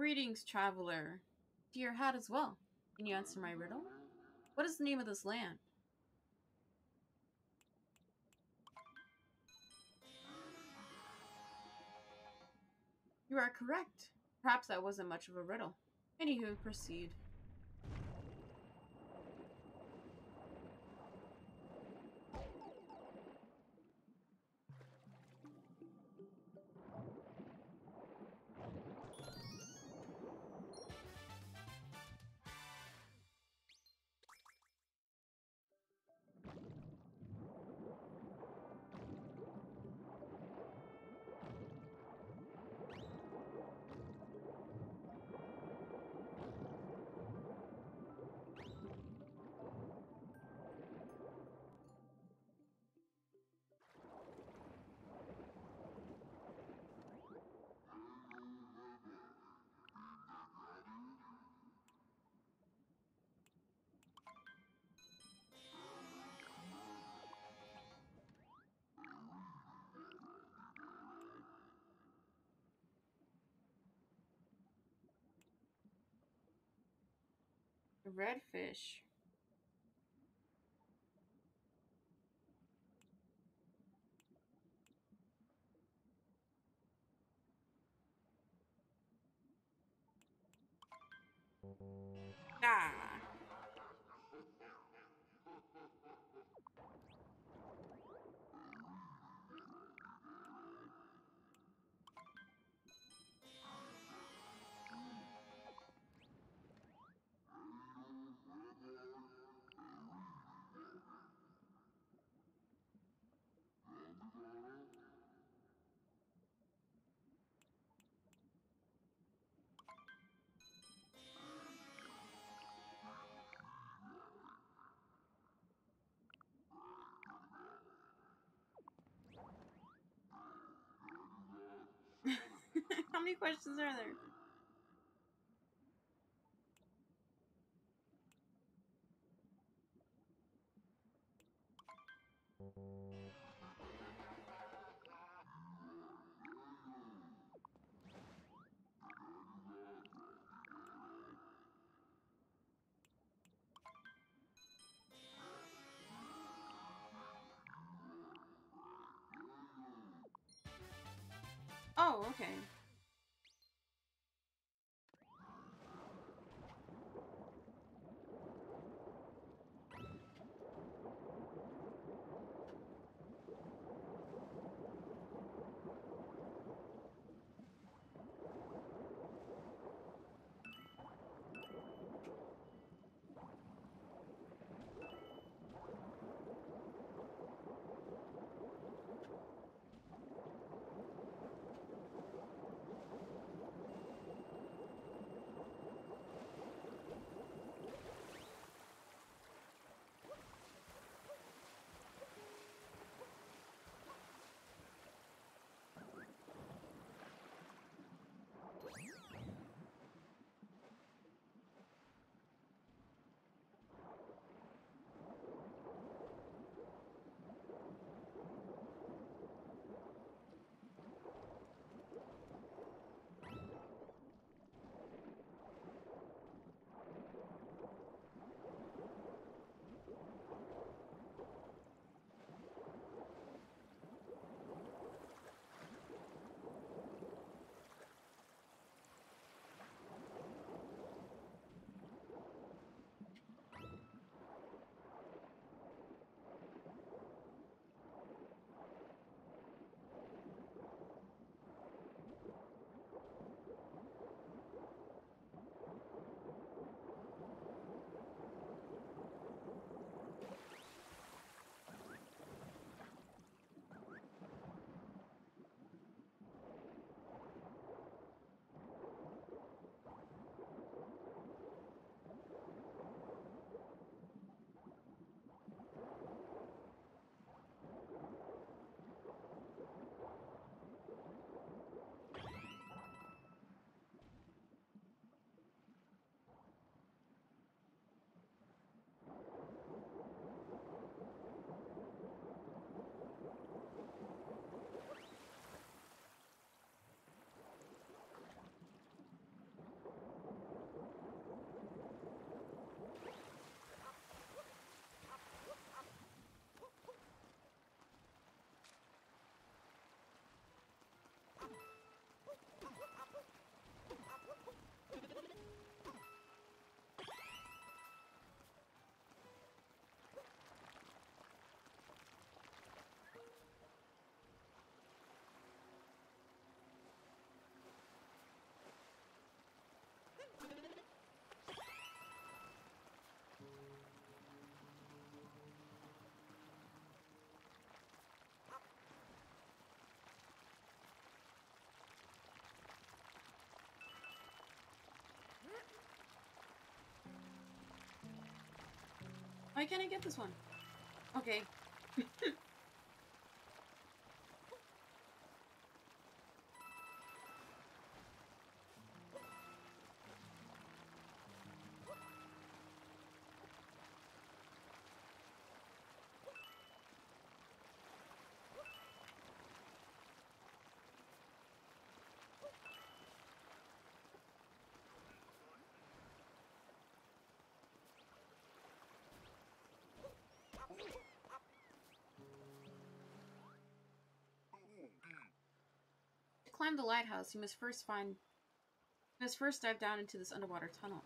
Greetings, traveler. To your hat as well. Can you answer my riddle? What is the name of this land? You are correct. Perhaps that wasn't much of a riddle. Anywho, proceed. Redfish. How many questions are there? Oh, okay. Why can't I get this one? Okay. climb the lighthouse, you must first find. You must first dive down into this underwater tunnel.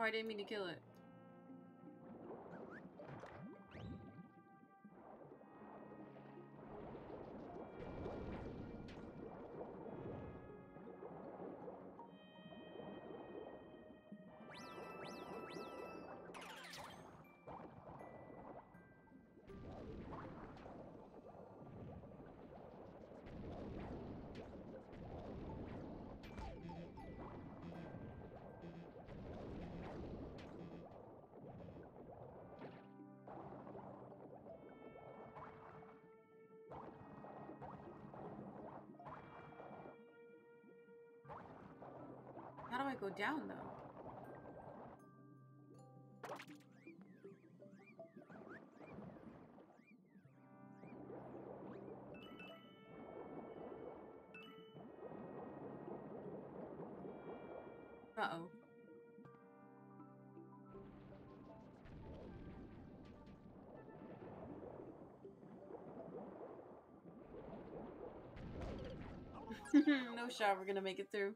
Oh, I didn't mean to kill it. I go down though? Uh-oh. no shot, we're gonna make it through.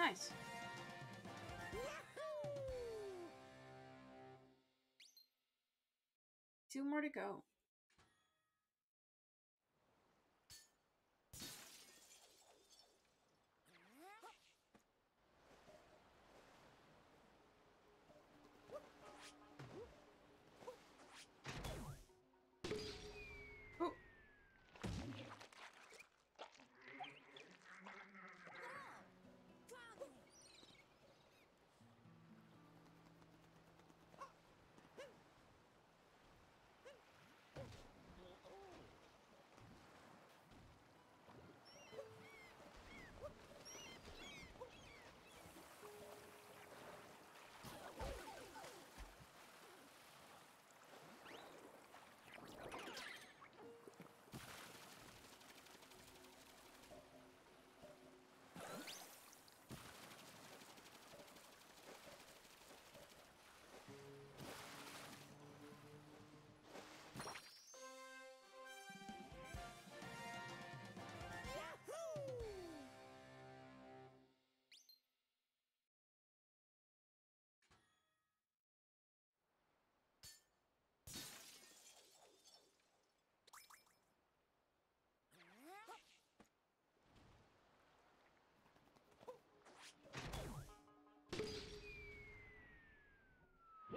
Nice. Two more to go.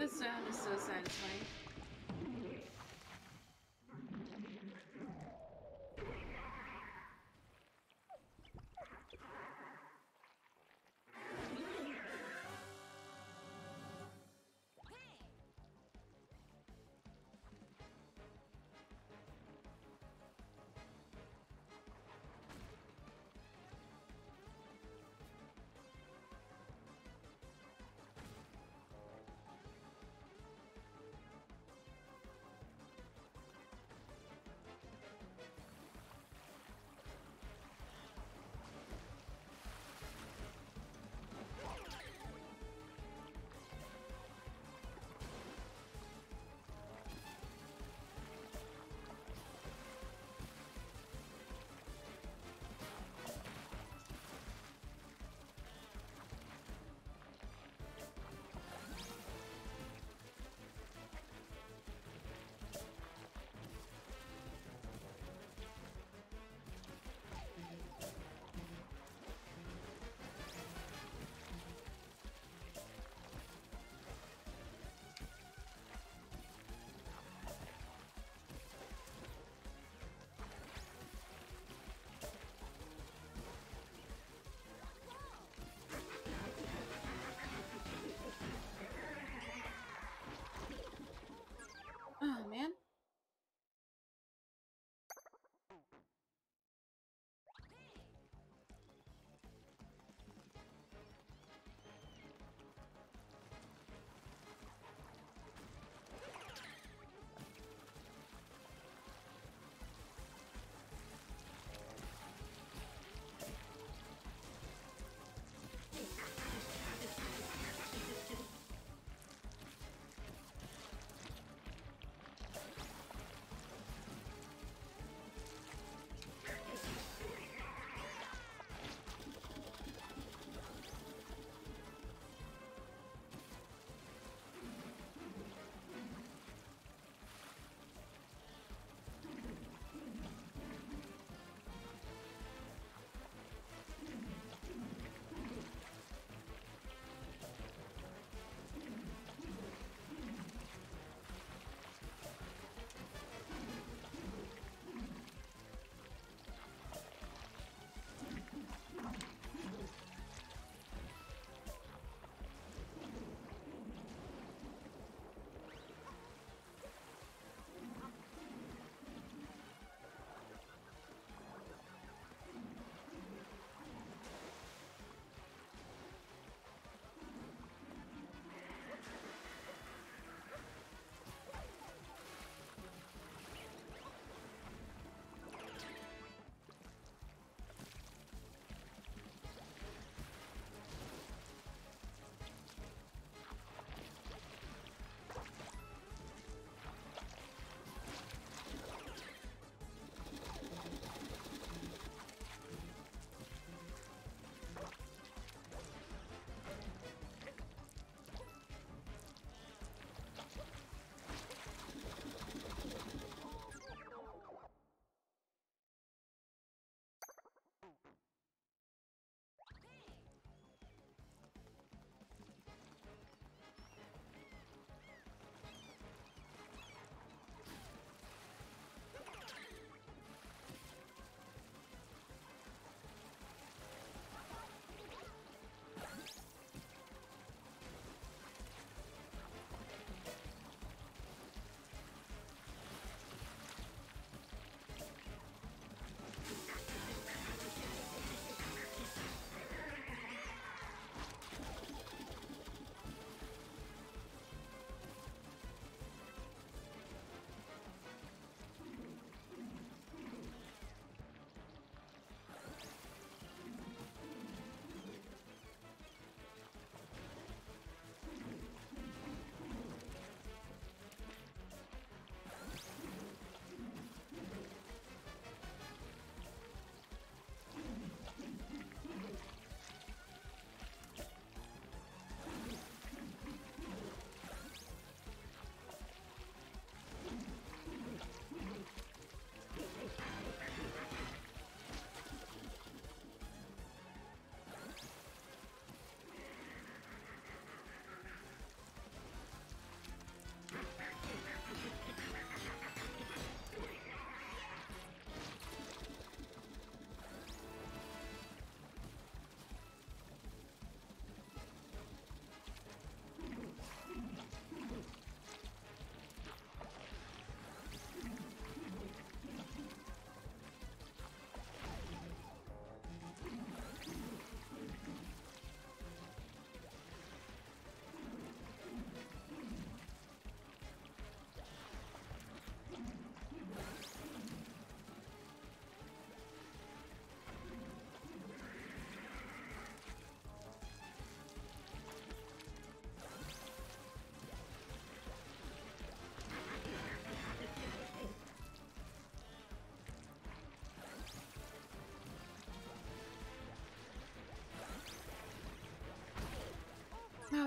This sound is so satisfying.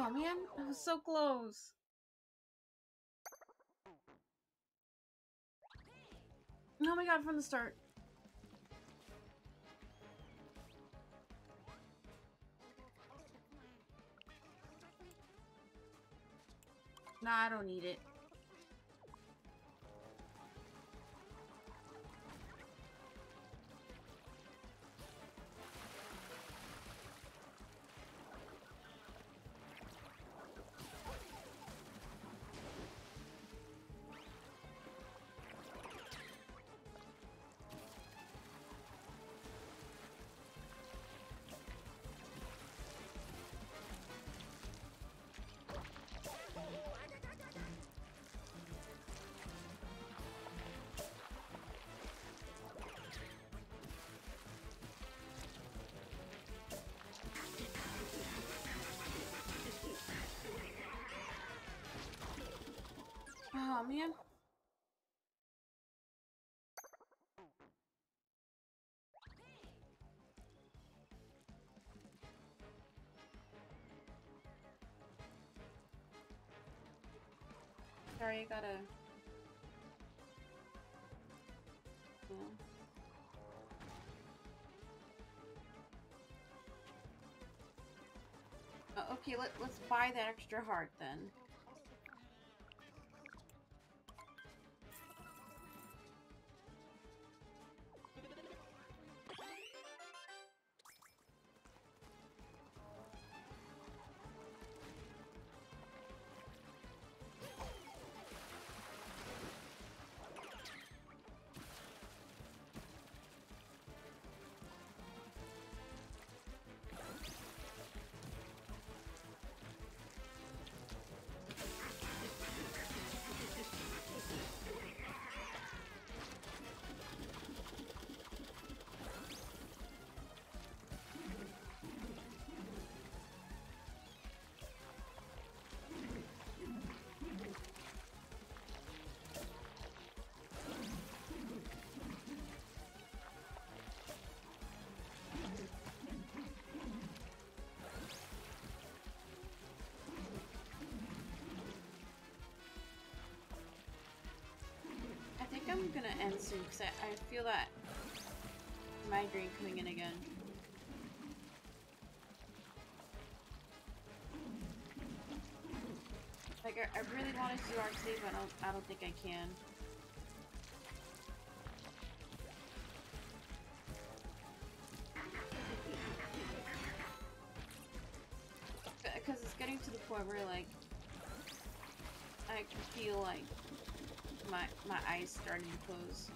Oh, man. I was so close. Oh my god, from the start. Oh. Sorry, I gotta. Yeah. Oh, okay, let, let's buy that extra heart then. I'm gonna end soon because I, I feel that migraine coming in again. Like I, I really wanted to do arcade, but I don't, I don't think I can. Because it's getting to the point where like I can feel like my my eyes starting to close.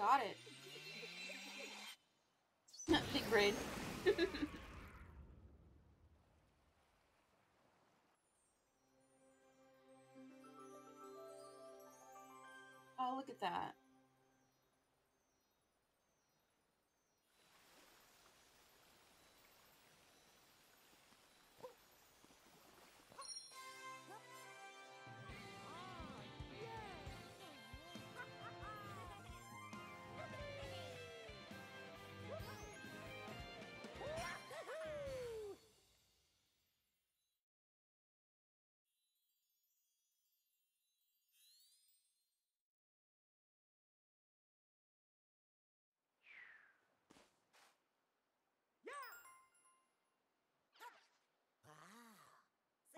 Got it. Big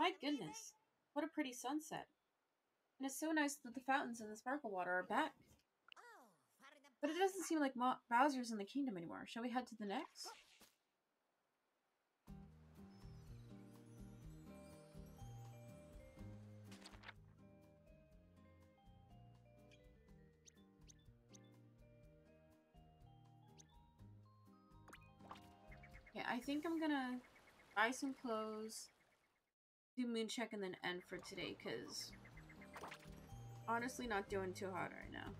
My goodness, what a pretty sunset. And it's so nice that the fountains and the sparkle water are back. But it doesn't seem like Bowser's in the kingdom anymore. Shall we head to the next? Yeah, I think I'm gonna buy some clothes, do moon check, and then end for today, because honestly not doing too hot right now.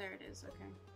There it is. Okay.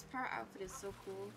This part outfit is so cool.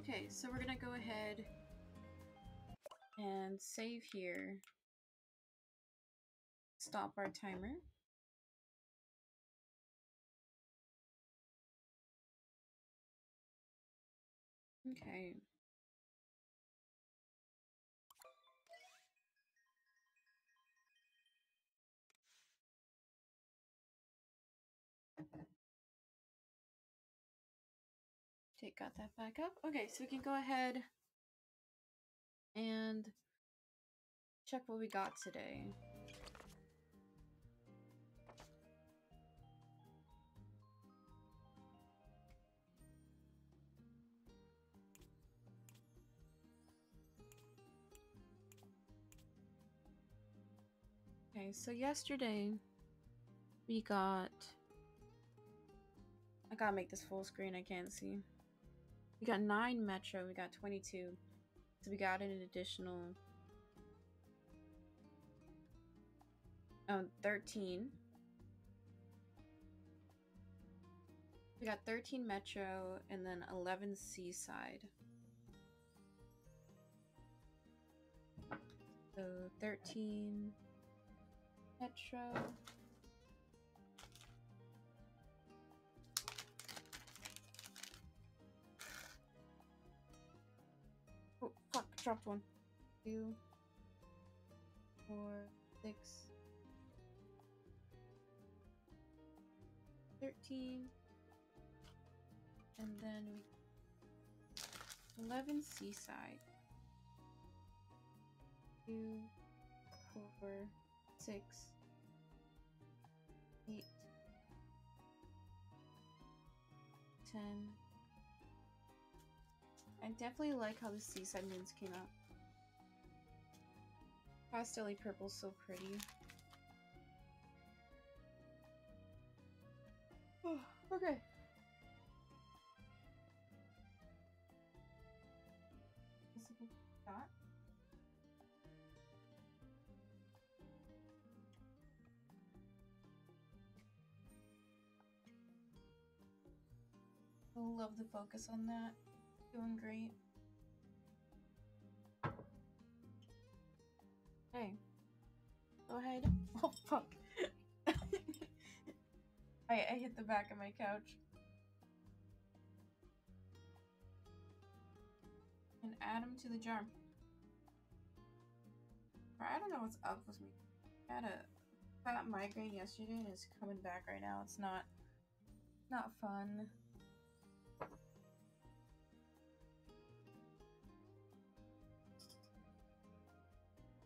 Okay, so we're gonna go ahead and save here. Stop our timer. Okay. Got that back up. Okay, so we can go ahead and check what we got today. Okay, so yesterday we got. I gotta make this full screen, I can't see. We got 9 Metro, we got 22. So we got an additional. Oh, 13. We got 13 Metro and then 11 Seaside. So 13 Metro. Dropped one. Two, four, six, thirteen, and then we eleven seaside. Two, four, six, eight, ten. I definitely like how the seaside moons came out. Pastelly purple's so pretty. Oh, okay. Love the focus on that. Doing great. Hey. Go ahead. Oh fuck. I, I hit the back of my couch. And add them to the jar. I don't know what's up with me. I had a fat migraine yesterday and it's coming back right now. It's not not fun.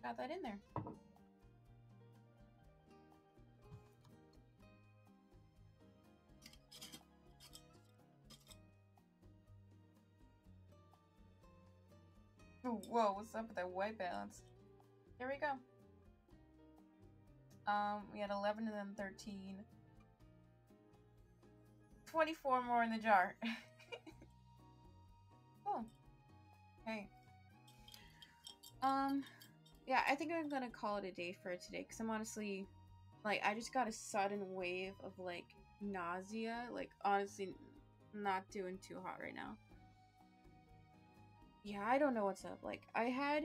Got that in there. Whoa, what's up with that white balance? There we go. Um, we had 11 and then 13. 24 more in the jar. cool. Hey. Um, yeah, I think I'm gonna call it a day for today because I'm honestly, like, I just got a sudden wave of, like, nausea. Like, honestly, not doing too hot right now. Yeah, I don't know what's up. Like, I had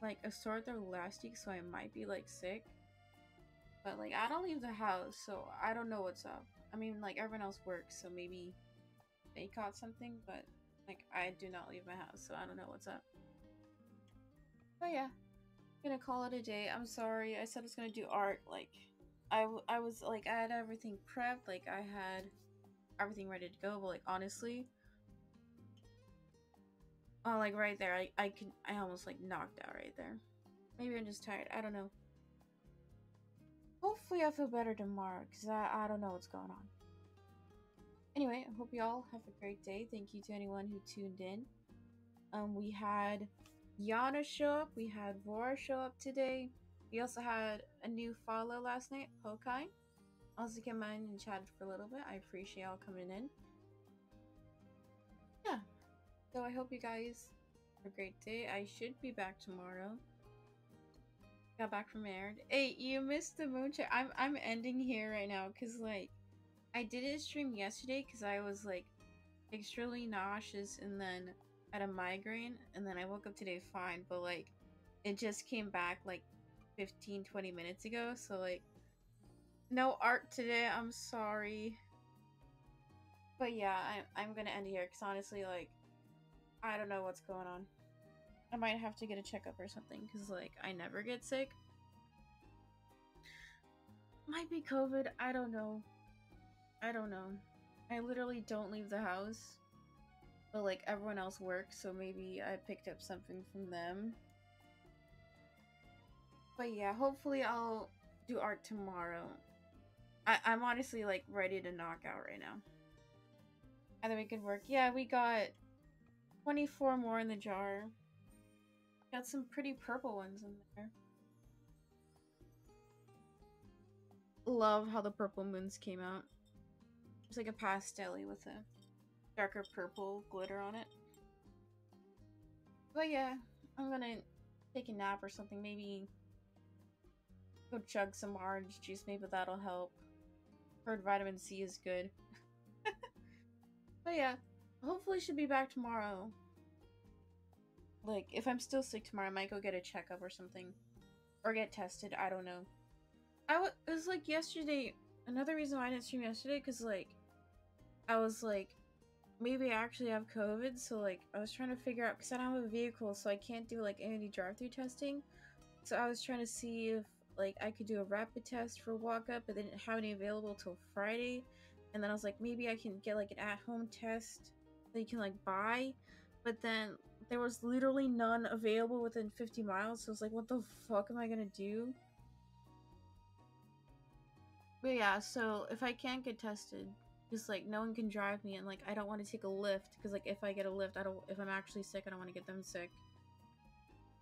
like a sore throat last week, so I might be like sick. But like, I don't leave the house, so I don't know what's up. I mean, like everyone else works, so maybe they caught something, but like I do not leave my house, so I don't know what's up. But yeah, gonna call it a day. I'm sorry. I said I was gonna do art. Like, I, I was like I had everything prepped. Like I had everything ready to go. But like honestly, oh like right there, I I can I almost like knocked out right there. Maybe I'm just tired. I don't know. Hopefully I feel better tomorrow because I, I don't know what's going on. Anyway, I hope you all have a great day. Thank you to anyone who tuned in. Um, we had Yana show up. We had Vora show up today. We also had a new follow last night, Pokai. Also came in and chatted for a little bit. I appreciate y'all coming in. Yeah. So I hope you guys have a great day. I should be back tomorrow. Got back from Aird. Hey, you missed the moon check. I'm I'm ending here right now because like I did a stream yesterday because I was like extremely nauseous and then had a migraine and then I woke up today fine, but like it just came back like 15 20 minutes ago, so like no art today. I'm sorry. But yeah, I I'm gonna end here because honestly, like I don't know what's going on. I might have to get a checkup or something because, like, I never get sick. Might be COVID. I don't know. I don't know. I literally don't leave the house. But, like, everyone else works, so maybe I picked up something from them. But yeah, hopefully I'll do art tomorrow. I- I'm honestly, like, ready to knock out right now. Either we could work. Yeah, we got 24 more in the jar. Got some pretty purple ones in there. Love how the purple moons came out. It's like a pastel with a darker purple glitter on it. But yeah, I'm gonna take a nap or something. Maybe go chug some orange juice. Maybe that'll help. Heard vitamin C is good. but yeah, hopefully should be back tomorrow. Like, if I'm still sick tomorrow, I might go get a checkup or something. Or get tested. I don't know. I was like yesterday. Another reason why I didn't stream yesterday, because, like, I was like, maybe I actually have COVID. So, like, I was trying to figure out, because I don't have a vehicle, so I can't do, like, any drive through testing. So, I was trying to see if, like, I could do a rapid test for walk up, but they didn't have any available till Friday. And then I was like, maybe I can get, like, an at home test that you can, like, buy. But then there was literally none available within 50 miles. So I was like, what the fuck am I gonna do? But yeah, so if I can't get tested, just like no one can drive me, and like I don't want to take a lift because like if I get a lift, I don't. If I'm actually sick, I don't want to get them sick.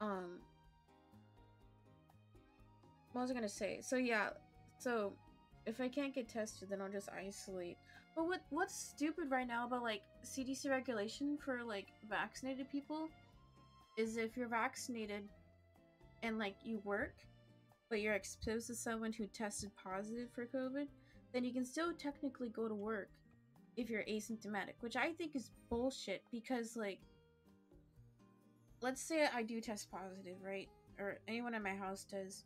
Um, what was I gonna say? So yeah, so if I can't get tested, then I'll just isolate. But what what's stupid right now about like CDC regulation for like vaccinated people is if you're vaccinated and like you work, but you're exposed to someone who tested positive for COVID, then you can still technically go to work if you're asymptomatic, which I think is bullshit because like let's say I do test positive, right? Or anyone in my house does.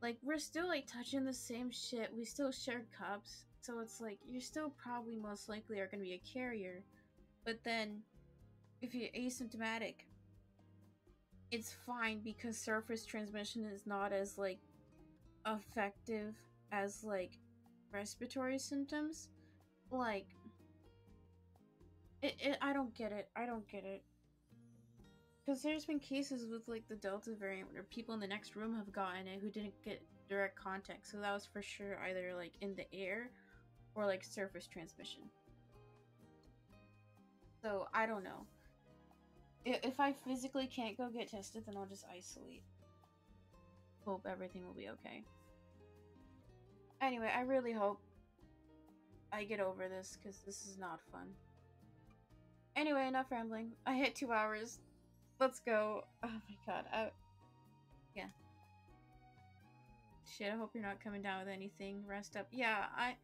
Like we're still like touching the same shit. We still share cups. So it's like you're still probably most likely are going to be a carrier. But then if you're asymptomatic, it's fine because surface transmission is not as like effective as like respiratory symptoms. Like it, it I don't get it. I don't get it. Because there's been cases with like the Delta variant where people in the next room have gotten it who didn't get direct contact. So that was for sure either like in the air or like surface transmission. So I don't know. If I physically can't go get tested, then I'll just isolate. Hope everything will be okay. Anyway, I really hope I get over this because this is not fun. Anyway, enough rambling. I hit two hours. Let's go. Oh my god. I... Yeah. Shit, I hope you're not coming down with anything. Rest up. Yeah, I...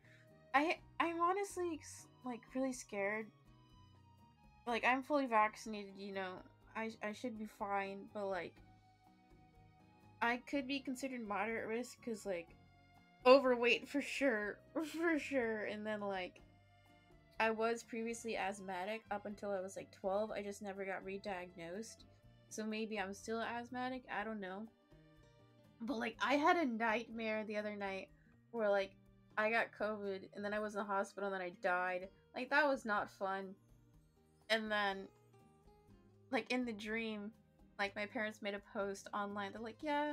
I... I'm honestly, like, really scared. Like, I'm fully vaccinated, you know. I, I should be fine, but, like... I could be considered moderate risk, because, like... Overweight for sure. For sure. And then, like... I was previously asthmatic up until I was like 12. I just never got re-diagnosed. So maybe I'm still asthmatic. I don't know. But like I had a nightmare the other night where like I got COVID and then I was in the hospital and then I died. Like that was not fun. And then like in the dream, like my parents made a post online. They're like, "Yeah,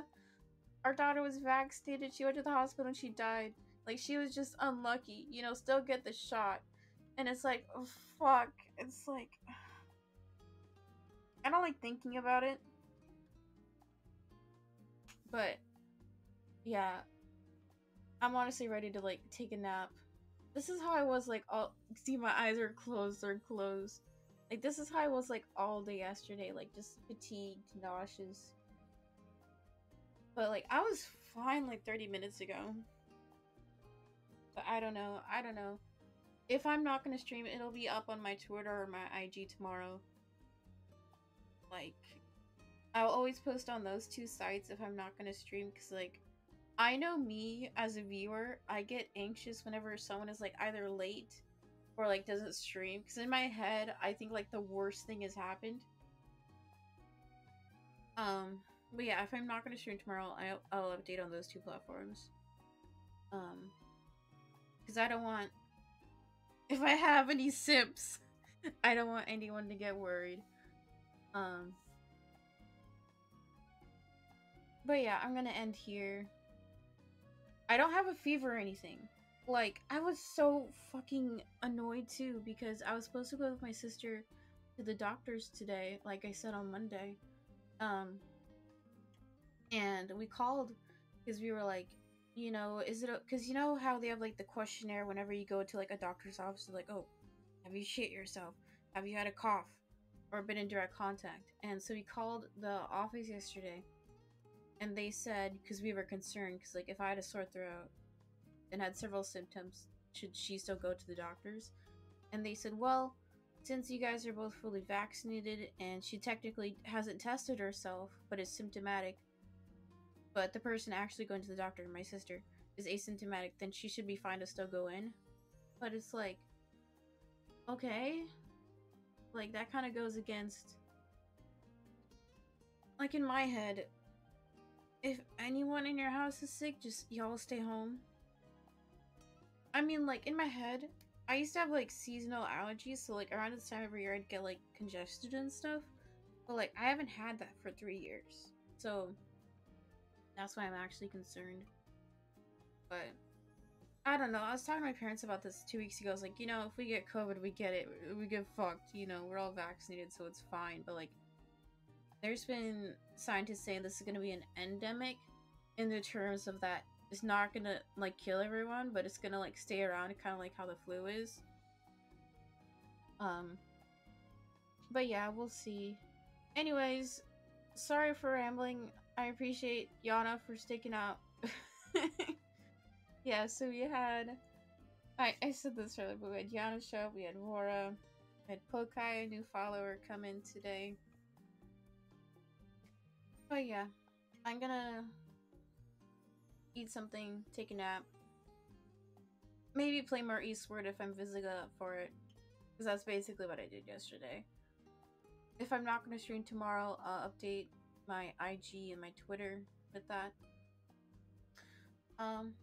our daughter was vaccinated. She went to the hospital and she died. Like she was just unlucky, you know, still get the shot." And it's like, oh, fuck. It's like. I don't like thinking about it. But. Yeah. I'm honestly ready to, like, take a nap. This is how I was, like, all. See, my eyes are closed, they're closed. Like, this is how I was, like, all day yesterday. Like, just fatigued, nauseous. But, like, I was fine, like, 30 minutes ago. But I don't know. I don't know if I'm not gonna stream, it'll be up on my Twitter or my IG tomorrow. Like, I'll always post on those two sites if I'm not gonna stream, because, like, I know me as a viewer, I get anxious whenever someone is, like, either late or, like, doesn't stream, because in my head, I think, like, the worst thing has happened. Um, but yeah, if I'm not gonna stream tomorrow, I'll, I'll update on those two platforms. Um, because I don't want if I have any simps, I don't want anyone to get worried. Um But yeah, I'm gonna end here. I don't have a fever or anything. Like, I was so fucking annoyed too because I was supposed to go with my sister to the doctor's today, like I said on Monday. Um and we called because we were like, you know, is it because you know how they have like the questionnaire whenever you go to like a doctor's office, like, oh, have you shit yourself? Have you had a cough or been in direct contact? And so we called the office yesterday, and they said because we were concerned because like if I had a sore throat and had several symptoms, should she still go to the doctors? And they said, well, since you guys are both fully vaccinated and she technically hasn't tested herself but is symptomatic but the person actually going to the doctor, my sister, is asymptomatic, then she should be fine to still go in. But it's like, okay, like that kind of goes against, like in my head, if anyone in your house is sick, just y'all stay home. I mean, like in my head, I used to have like seasonal allergies, so like around this time every year I'd get like congested and stuff. But like I haven't had that for three years, so that's why I'm actually concerned. But I don't know. I was talking to my parents about this two weeks ago. I was like, you know, if we get COVID, we get it. We get fucked. You know, we're all vaccinated, so it's fine. But like, there's been scientists saying this is going to be an endemic in the terms of that it's not gonna like kill everyone, but it's gonna like stay around, kind of like how the flu is. Um, but yeah, we'll see. Anyways, sorry for rambling. I appreciate Yana for sticking out. yeah, so we had. I, I said this earlier, but we had Yana show we had Vora, we had Pokai, a new follower, come in today. But yeah, I'm gonna eat something, take a nap. Maybe play more Eastward if I'm physically up for it. Because that's basically what I did yesterday. If I'm not going to stream tomorrow, I'll update my IG and my Twitter with that. Um,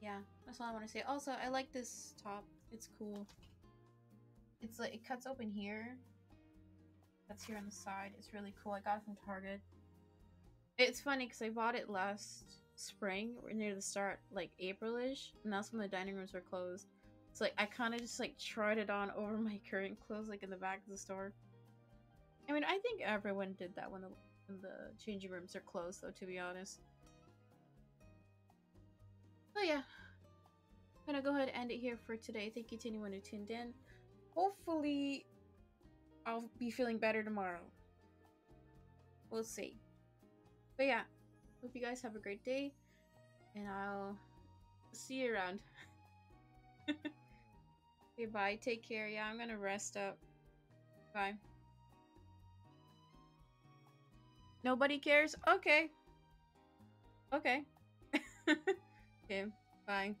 yeah, that's all I want to say. Also, I like this top. It's cool. It's like, it cuts open here. That's here on the side. It's really cool. I got it from Target. It's funny because I bought it last spring, near the start, like April-ish, and that's when the dining rooms were closed. So like I kind of just like tried it on over my current clothes, like in the back of the store. I mean, I think everyone did that when the the changing rooms are closed, though. To be honest. But yeah, I'm gonna go ahead and end it here for today. Thank you to anyone who tuned in. Hopefully, I'll be feeling better tomorrow. We'll see. But yeah, hope you guys have a great day, and I'll see you around. okay, bye. Take care. Yeah, I'm gonna rest up. Bye. Nobody cares? Okay. Okay. okay, bye.